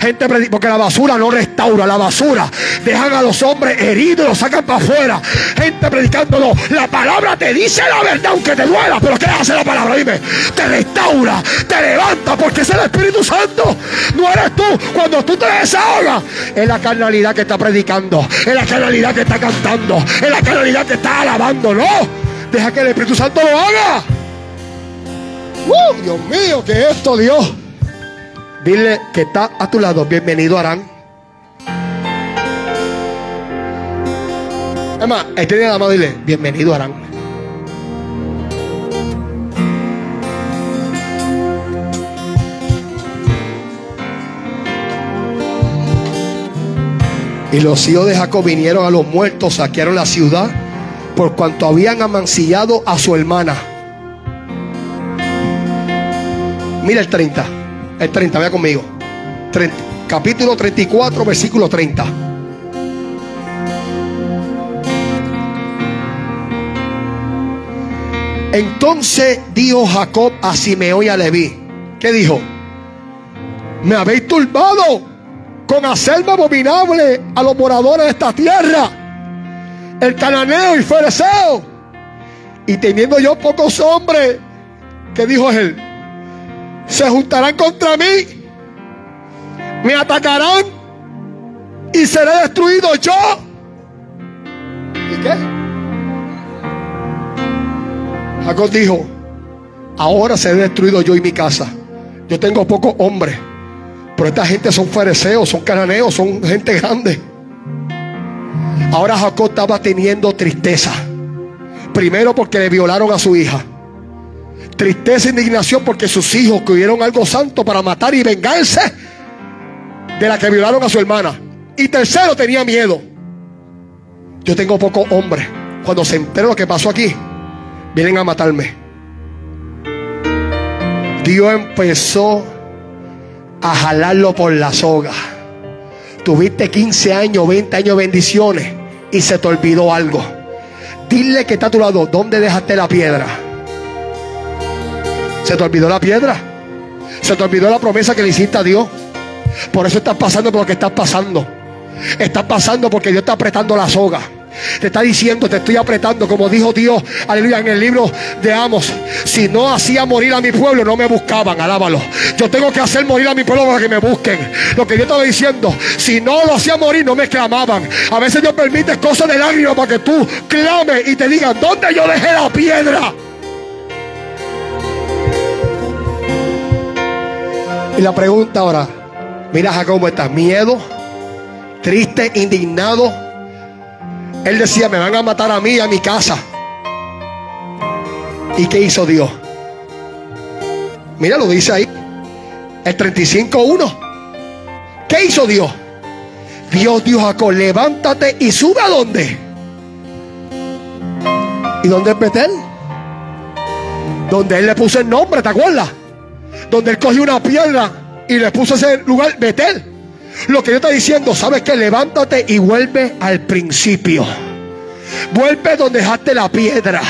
Gente porque la basura no restaura, la basura dejan a los hombres heridos y los sacan para afuera. Gente predicando, la palabra te dice la verdad aunque te duela, pero ¿qué hace la palabra? Dime, te restaura, te levanta porque es el Espíritu Santo. No eres tú cuando tú te desahogas. Es la carnalidad que está predicando, es la carnalidad que está cantando, es la carnalidad que está alabando, no. Deja que el Espíritu Santo lo haga. ¡Uh! Dios mío, que esto, Dios. Dile que está a tu lado. Bienvenido, Arán. Es más, este día la dile, bienvenido, Arán. Y los hijos de Jacob vinieron a los muertos, saquearon la ciudad, por cuanto habían amancillado a su hermana. Mira el 30. El 30, vea conmigo. capítulo 34, versículo 30. Entonces dijo Jacob a Simeón y a Leví. ¿Qué dijo? Me habéis turbado con hacerme abominable a los moradores de esta tierra. El cananeo y fereceo. Y teniendo yo pocos hombres, ¿qué dijo él? Se juntarán contra mí, me atacarán y seré destruido yo. ¿Y qué? Jacob dijo, ahora seré destruido yo y mi casa. Yo tengo pocos hombres, pero esta gente son fariseos, son cananeos, son gente grande. Ahora Jacob estaba teniendo tristeza. Primero porque le violaron a su hija tristeza e indignación porque sus hijos tuvieron algo santo para matar y vengarse de la que violaron a su hermana. Y tercero, tenía miedo. Yo tengo pocos hombres. Cuando se enteró lo que pasó aquí, vienen a matarme. Dios empezó a jalarlo por la soga. Tuviste 15 años, 20 años de bendiciones y se te olvidó algo. Dile que está a tu lado, ¿dónde dejaste la piedra? Se te olvidó la piedra. Se te olvidó la promesa que le hiciste a Dios. Por eso estás pasando por lo que estás pasando. Estás pasando porque Dios está apretando la soga. Te está diciendo, te estoy apretando, como dijo Dios, aleluya, en el libro de Amos. Si no hacía morir a mi pueblo, no me buscaban, alábalo. Yo tengo que hacer morir a mi pueblo para que me busquen. Lo que Dios estaba diciendo, si no lo hacía morir, no me clamaban. A veces Dios permite cosas de lágrimas para que tú clames y te digan, ¿dónde yo dejé la piedra? Y la pregunta ahora, mira Jacob, ¿cómo estás? Miedo, triste, indignado. Él decía, me van a matar a mí y a mi casa. ¿Y qué hizo Dios? Mira, lo dice ahí. El 35.1. ¿Qué hizo Dios? Dios dijo Jacob, levántate y sube a dónde. ¿Y dónde es Betel? Donde él le puso el nombre, ¿te acuerdas? Donde él cogió una piedra y le puso ese lugar Betel. Lo que yo estoy diciendo, sabes que levántate y vuelve al principio. Vuelve donde dejaste la piedra.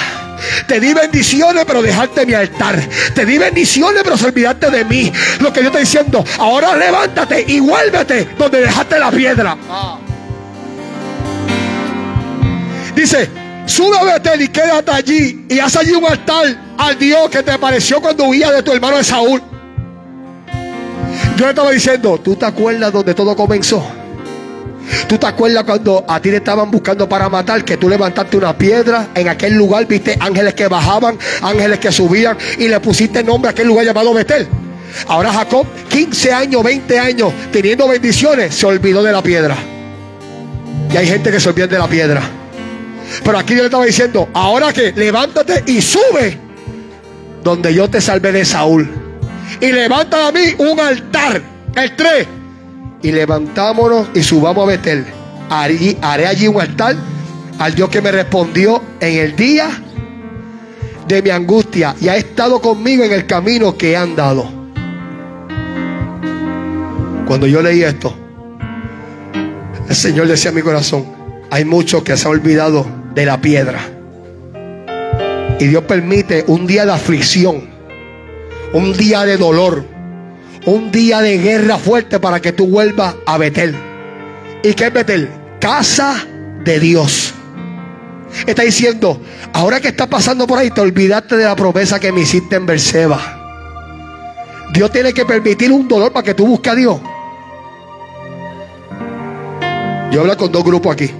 Te di bendiciones, pero dejaste mi altar. Te di bendiciones, pero se olvidaste de mí. Lo que yo estoy diciendo, ahora levántate y vuélvete donde dejaste la piedra. Dice, sube a Betel y quédate allí y haz allí un altar al Dios que te apareció cuando huía de tu hermano de Saúl. Yo le estaba diciendo, ¿tú te acuerdas donde todo comenzó? ¿Tú te acuerdas cuando a ti te estaban buscando para matar? Que tú levantaste una piedra en aquel lugar, viste ángeles que bajaban, ángeles que subían y le pusiste nombre a aquel lugar llamado Betel. Ahora Jacob, 15 años, 20 años, teniendo bendiciones, se olvidó de la piedra. Y hay gente que se olvida de la piedra. Pero aquí yo le estaba diciendo, ahora que levántate y sube donde yo te salvé de Saúl. Y levanta a mí un altar. El 3 y levantámonos y subamos a Betel. Haré allí un altar al Dios que me respondió en el día de mi angustia y ha estado conmigo en el camino que he andado. Cuando yo leí esto, el Señor decía a mi corazón, hay muchos que se han olvidado de la piedra. Y Dios permite un día de aflicción, un día de dolor, un día de guerra fuerte para que tú vuelvas a Betel. ¿Y qué es Betel? Casa de Dios. Está diciendo, ahora que está pasando por ahí, te olvidaste de la promesa que me hiciste en Berseba. Dios tiene que permitir un dolor para que tú busques a Dios. Yo hablo con dos grupos aquí.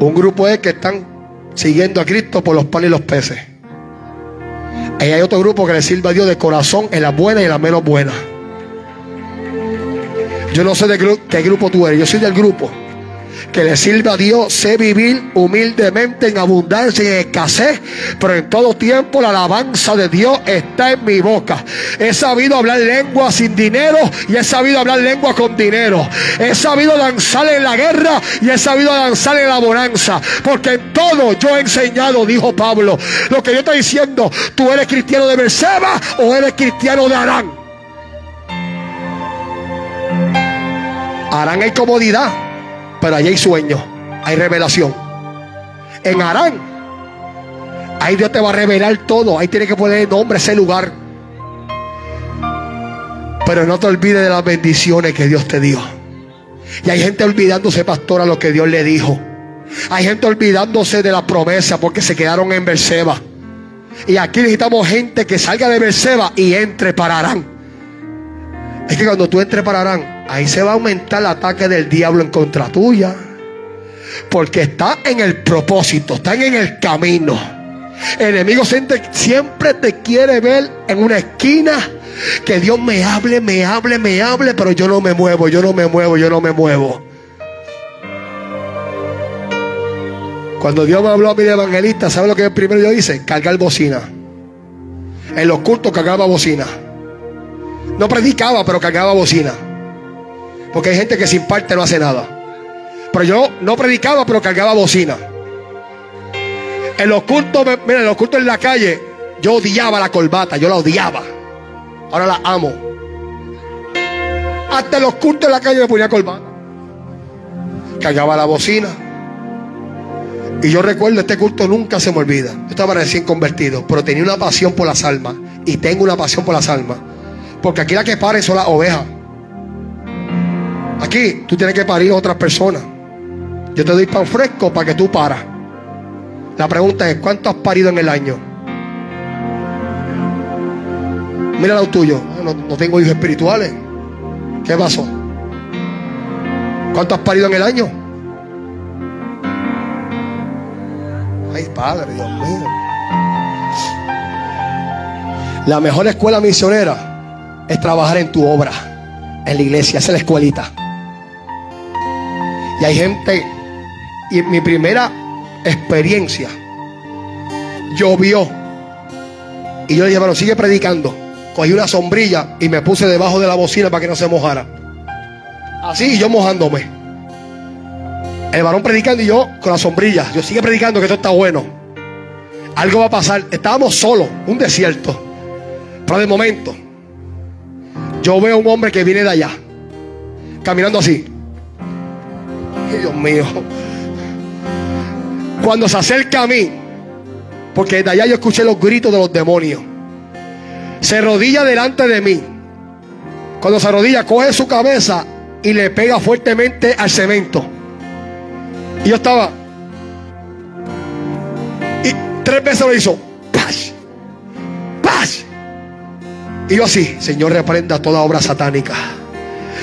Un grupo es que están siguiendo a Cristo por los panes y los peces. Y hay otro grupo que le sirve a Dios de corazón en la buena y en la menos buena. Yo no sé de qué grupo tú eres, yo soy del grupo que le sirva a Dios, sé vivir humildemente en abundancia y en escasez, pero en todo tiempo la alabanza de Dios está en mi boca. He sabido hablar lengua sin dinero y he sabido hablar lengua con dinero. He sabido danzar en la guerra y he sabido danzar en la bonanza, porque en todo yo he enseñado, dijo Pablo. Lo que yo estoy diciendo, tú eres cristiano de Berseba o eres cristiano de Arán. Arán hay comodidad pero allí hay sueño, hay revelación. En Arán, ahí Dios te va a revelar todo. Ahí tiene que poner nombre ese lugar. Pero no te olvides de las bendiciones que Dios te dio. Y hay gente olvidándose, pastora, lo que Dios le dijo. Hay gente olvidándose de la promesa porque se quedaron en Berseba. Y aquí necesitamos gente que salga de Berseba y entre para Arán. Es que cuando tú entres para Arán, ahí se va a aumentar el ataque del diablo en contra tuya. Porque está en el propósito, está en el camino. El enemigo siempre te quiere ver en una esquina. Que Dios me hable, me hable, me hable, pero yo no me muevo, yo no me muevo, yo no me muevo. Cuando Dios me habló a de evangelista, ¿sabe lo que primero yo hice? Cargar bocina. En los cultos cargaba bocina. No predicaba, pero cargaba bocina. Porque hay gente que sin parte no hace nada. Pero yo no predicaba, pero cargaba bocina. En los cultos, mira, en los cultos en la calle, yo odiaba la corbata, yo la odiaba. Ahora la amo. Hasta en los cultos en la calle me ponía corbata. Cargaba la bocina. Y yo recuerdo, este culto nunca se me olvida. Yo estaba recién convertido, pero tenía una pasión por las almas. Y tengo una pasión por las almas. Porque aquí la que paren son las ovejas. Aquí tú tienes que parir a otras personas. Yo te doy pan fresco para que tú paras. La pregunta es, ¿cuánto has parido en el año? Mira lo tuyo. No, no tengo hijos espirituales. ¿Qué pasó? ¿Cuánto has parido en el año? Ay, Padre, Dios mío. La mejor escuela misionera es trabajar en tu obra, en la iglesia, es la escuelita. Y hay gente, y mi primera experiencia llovió. Y yo le dije, bueno, sigue predicando. Cogí una sombrilla y me puse debajo de la bocina para que no se mojara. Así yo mojándome. El varón predicando y yo con la sombrilla. Yo sigue predicando que esto está bueno. Algo va a pasar. Estábamos solos, un desierto. Pero de momento, yo veo un hombre que viene de allá, caminando así. Dios mío. Cuando se acerca a mí, porque desde allá yo escuché los gritos de los demonios, se rodilla delante de mí. Cuando se arrodilla, coge su cabeza y le pega fuertemente al cemento. Y yo estaba. Y tres veces lo hizo. Y yo así, Señor, reprenda toda obra satánica.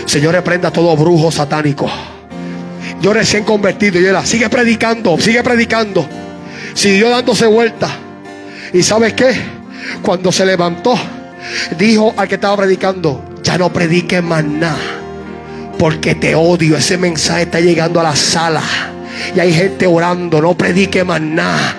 Señor, reprenda todo brujo satánico. Yo recién convertido y era, sigue predicando, sigue predicando. Siguió dándose vuelta. ¿Y sabes qué? Cuando se levantó, dijo al que estaba predicando, ya no prediques más nada. Porque te odio. Ese mensaje está llegando a la sala. Y hay gente orando, no predique más nada.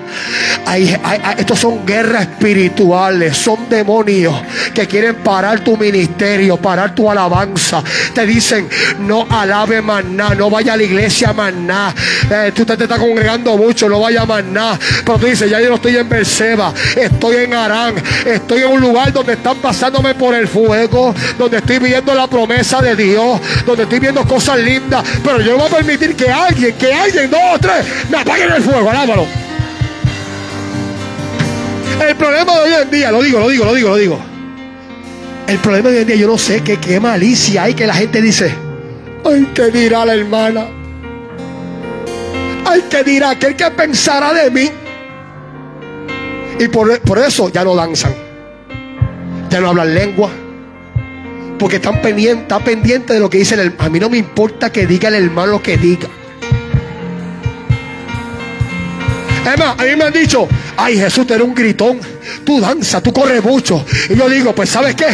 Estos son guerras espirituales, son demonios que quieren parar tu ministerio, parar tu alabanza. Te dicen, no alabe más nada, no vaya a la iglesia más nada. Eh, tú te, estás congregando mucho, no vaya más nada. Pero tú dices, ya yo no estoy en Berseba, estoy en Arán, estoy en un lugar donde están pasándome por el fuego, donde estoy viendo la promesa de Dios, donde estoy viendo cosas lindas. Pero yo no voy a permitir que alguien, que alguien, dos tres, me apaguen el fuego, alábalo. El problema de hoy en día, lo digo, lo digo, lo digo, lo digo. El problema de hoy en día, yo no sé qué, qué malicia hay que la gente dice, ay, ¿qué dirá la hermana? Ay, ¿qué dirá aquel que pensará de mí? Y por, por eso ya no danzan, ya no hablan lengua, porque están pendientes, están pendientes de lo que dice el hermano. A mí no me importa que diga el hermano lo que diga. Es a mí me han dicho, ay Jesús, tú eres un gritón, tú danzas, tú corres mucho. Y yo digo, pues ¿sabes qué?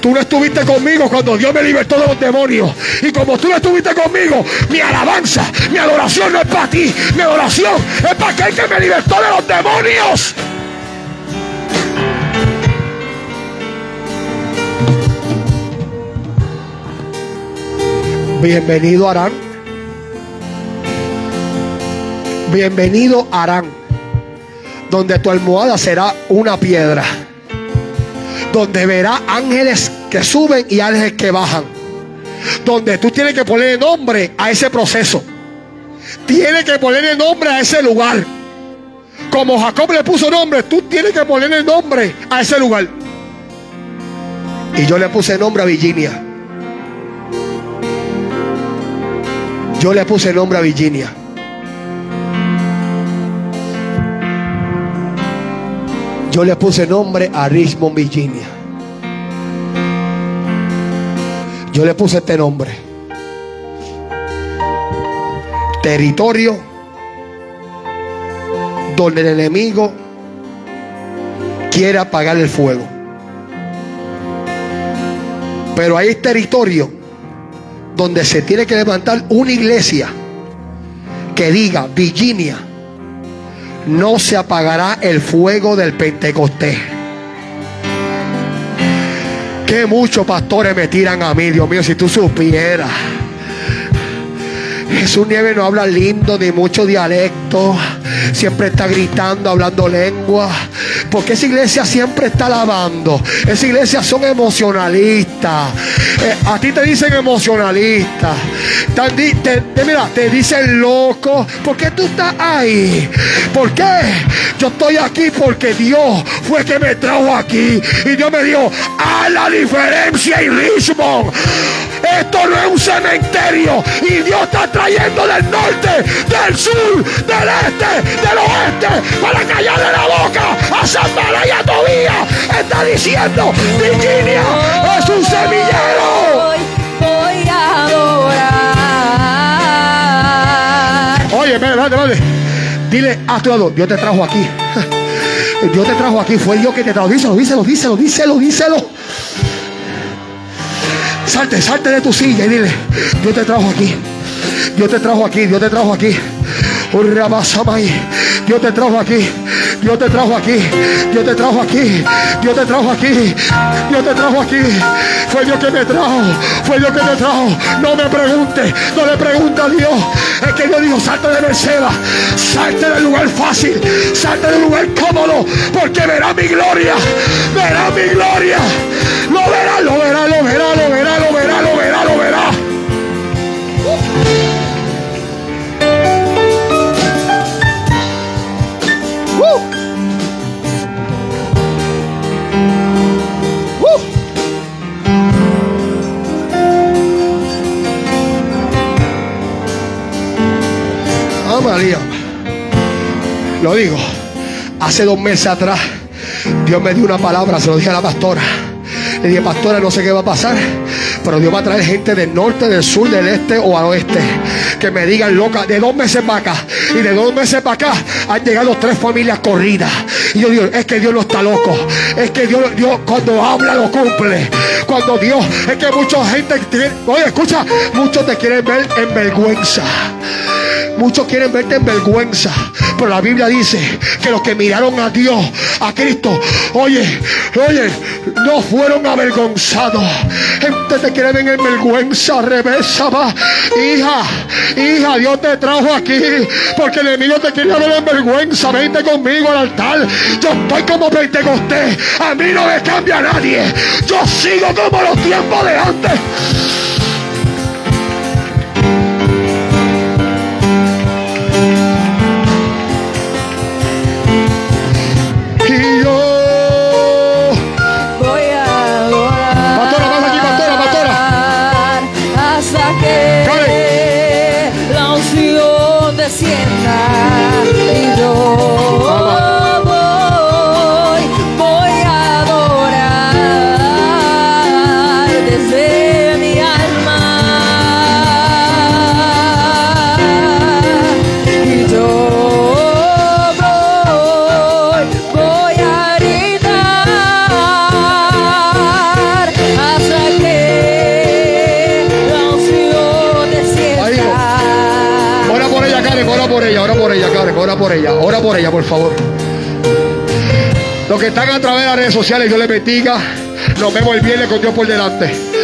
Tú no estuviste conmigo cuando Dios me libertó de los demonios. Y como tú no estuviste conmigo, mi alabanza, mi adoración no es para ti, mi adoración es para aquel que me libertó de los demonios. Bienvenido Arán. Bienvenido Arán, donde tu almohada será una piedra, donde verá ángeles que suben y ángeles que bajan, donde tú tienes que ponerle nombre a ese proceso, tienes que ponerle nombre a ese lugar. Como Jacob le puso nombre, tú tienes que ponerle nombre a ese lugar. Y yo le puse nombre a Virginia. Yo le puse nombre a Virginia. Yo le puse nombre a Richmond, Virginia. Yo le puse este nombre. Territorio donde el enemigo quiere apagar el fuego. Pero hay territorio donde se tiene que levantar una iglesia que diga, Virginia, no se apagará el fuego del Pentecostés. Que muchos pastores me tiran a mí, Dios mío, si tú supieras. Jesús Nieves no habla lindo ni mucho dialecto. Siempre está gritando, hablando lengua. Porque esa iglesia siempre está alabando. Esa iglesia son emocionalistas. Eh, a ti te dicen emocionalista. Te, mira, te dicen loco. ¿Por qué tú estás ahí? ¿Por qué? Yo estoy aquí porque Dios fue que me trajo aquí. Y Dios me dijo, a la diferencia y Richmond. Esto no es un cementerio. Y Dios está trayendo del norte, del sur, del este, del oeste, para callarle la boca a Santana y a Tobía. Está diciendo, Virginia es un semillero. Voy a adorar. Oye, espérate, espérate. Dile a tu lado, Dios te trajo aquí. Dios te trajo aquí, fue Dios que te trajo. Díselo, díselo, díselo, díselo, díselo. Salte, salte de tu silla y dile, Dios te trajo aquí. Dios te trajo aquí, Dios te trajo aquí. Dios te trajo aquí. Dios te trajo aquí. Dios te trajo aquí. Dios te trajo aquí. Dios te trajo aquí. Fue Dios que me trajo. Fue Dios que me trajo. No me pregunte. No le pregunte a Dios. Es que Dios dijo, salte de Merceba. Salte del lugar fácil. Salte del lugar cómodo. Porque verá mi gloria. Verá mi gloria. Lo verá, lo verá, lo verá, verá, Lo digo, hace dos meses atrás, Dios me dio una palabra, se lo dije a la pastora. Le dije, pastora, no sé qué va a pasar, pero Dios va a traer gente del norte, del sur, del este o al oeste. Que me digan, loca, de dos meses para acá y de dos meses para acá han llegado tres familias corridas. Y yo digo, es que Dios no está loco. Es que Dios, Dios cuando habla lo cumple. Cuando Dios, es que mucha gente, oye, escucha, muchos te quieren ver en vergüenza. Muchos quieren verte en vergüenza. Pero la Biblia dice que los que miraron a Dios, a Cristo, oye, oye, no fueron avergonzados. Gente te quiere ver en vergüenza, revesa, va. Hija, hija, Dios te trajo aquí. Porque el enemigo te quería ver en vergüenza. Vente conmigo al altar. Yo estoy como Pentecostés. A mí no me cambia nadie. Yo sigo como los tiempos de antes. Por ella, ora por ella, por favor. Los que están a través de las redes sociales, yo les bendiga. Nos vemos el viernes con Dios por delante.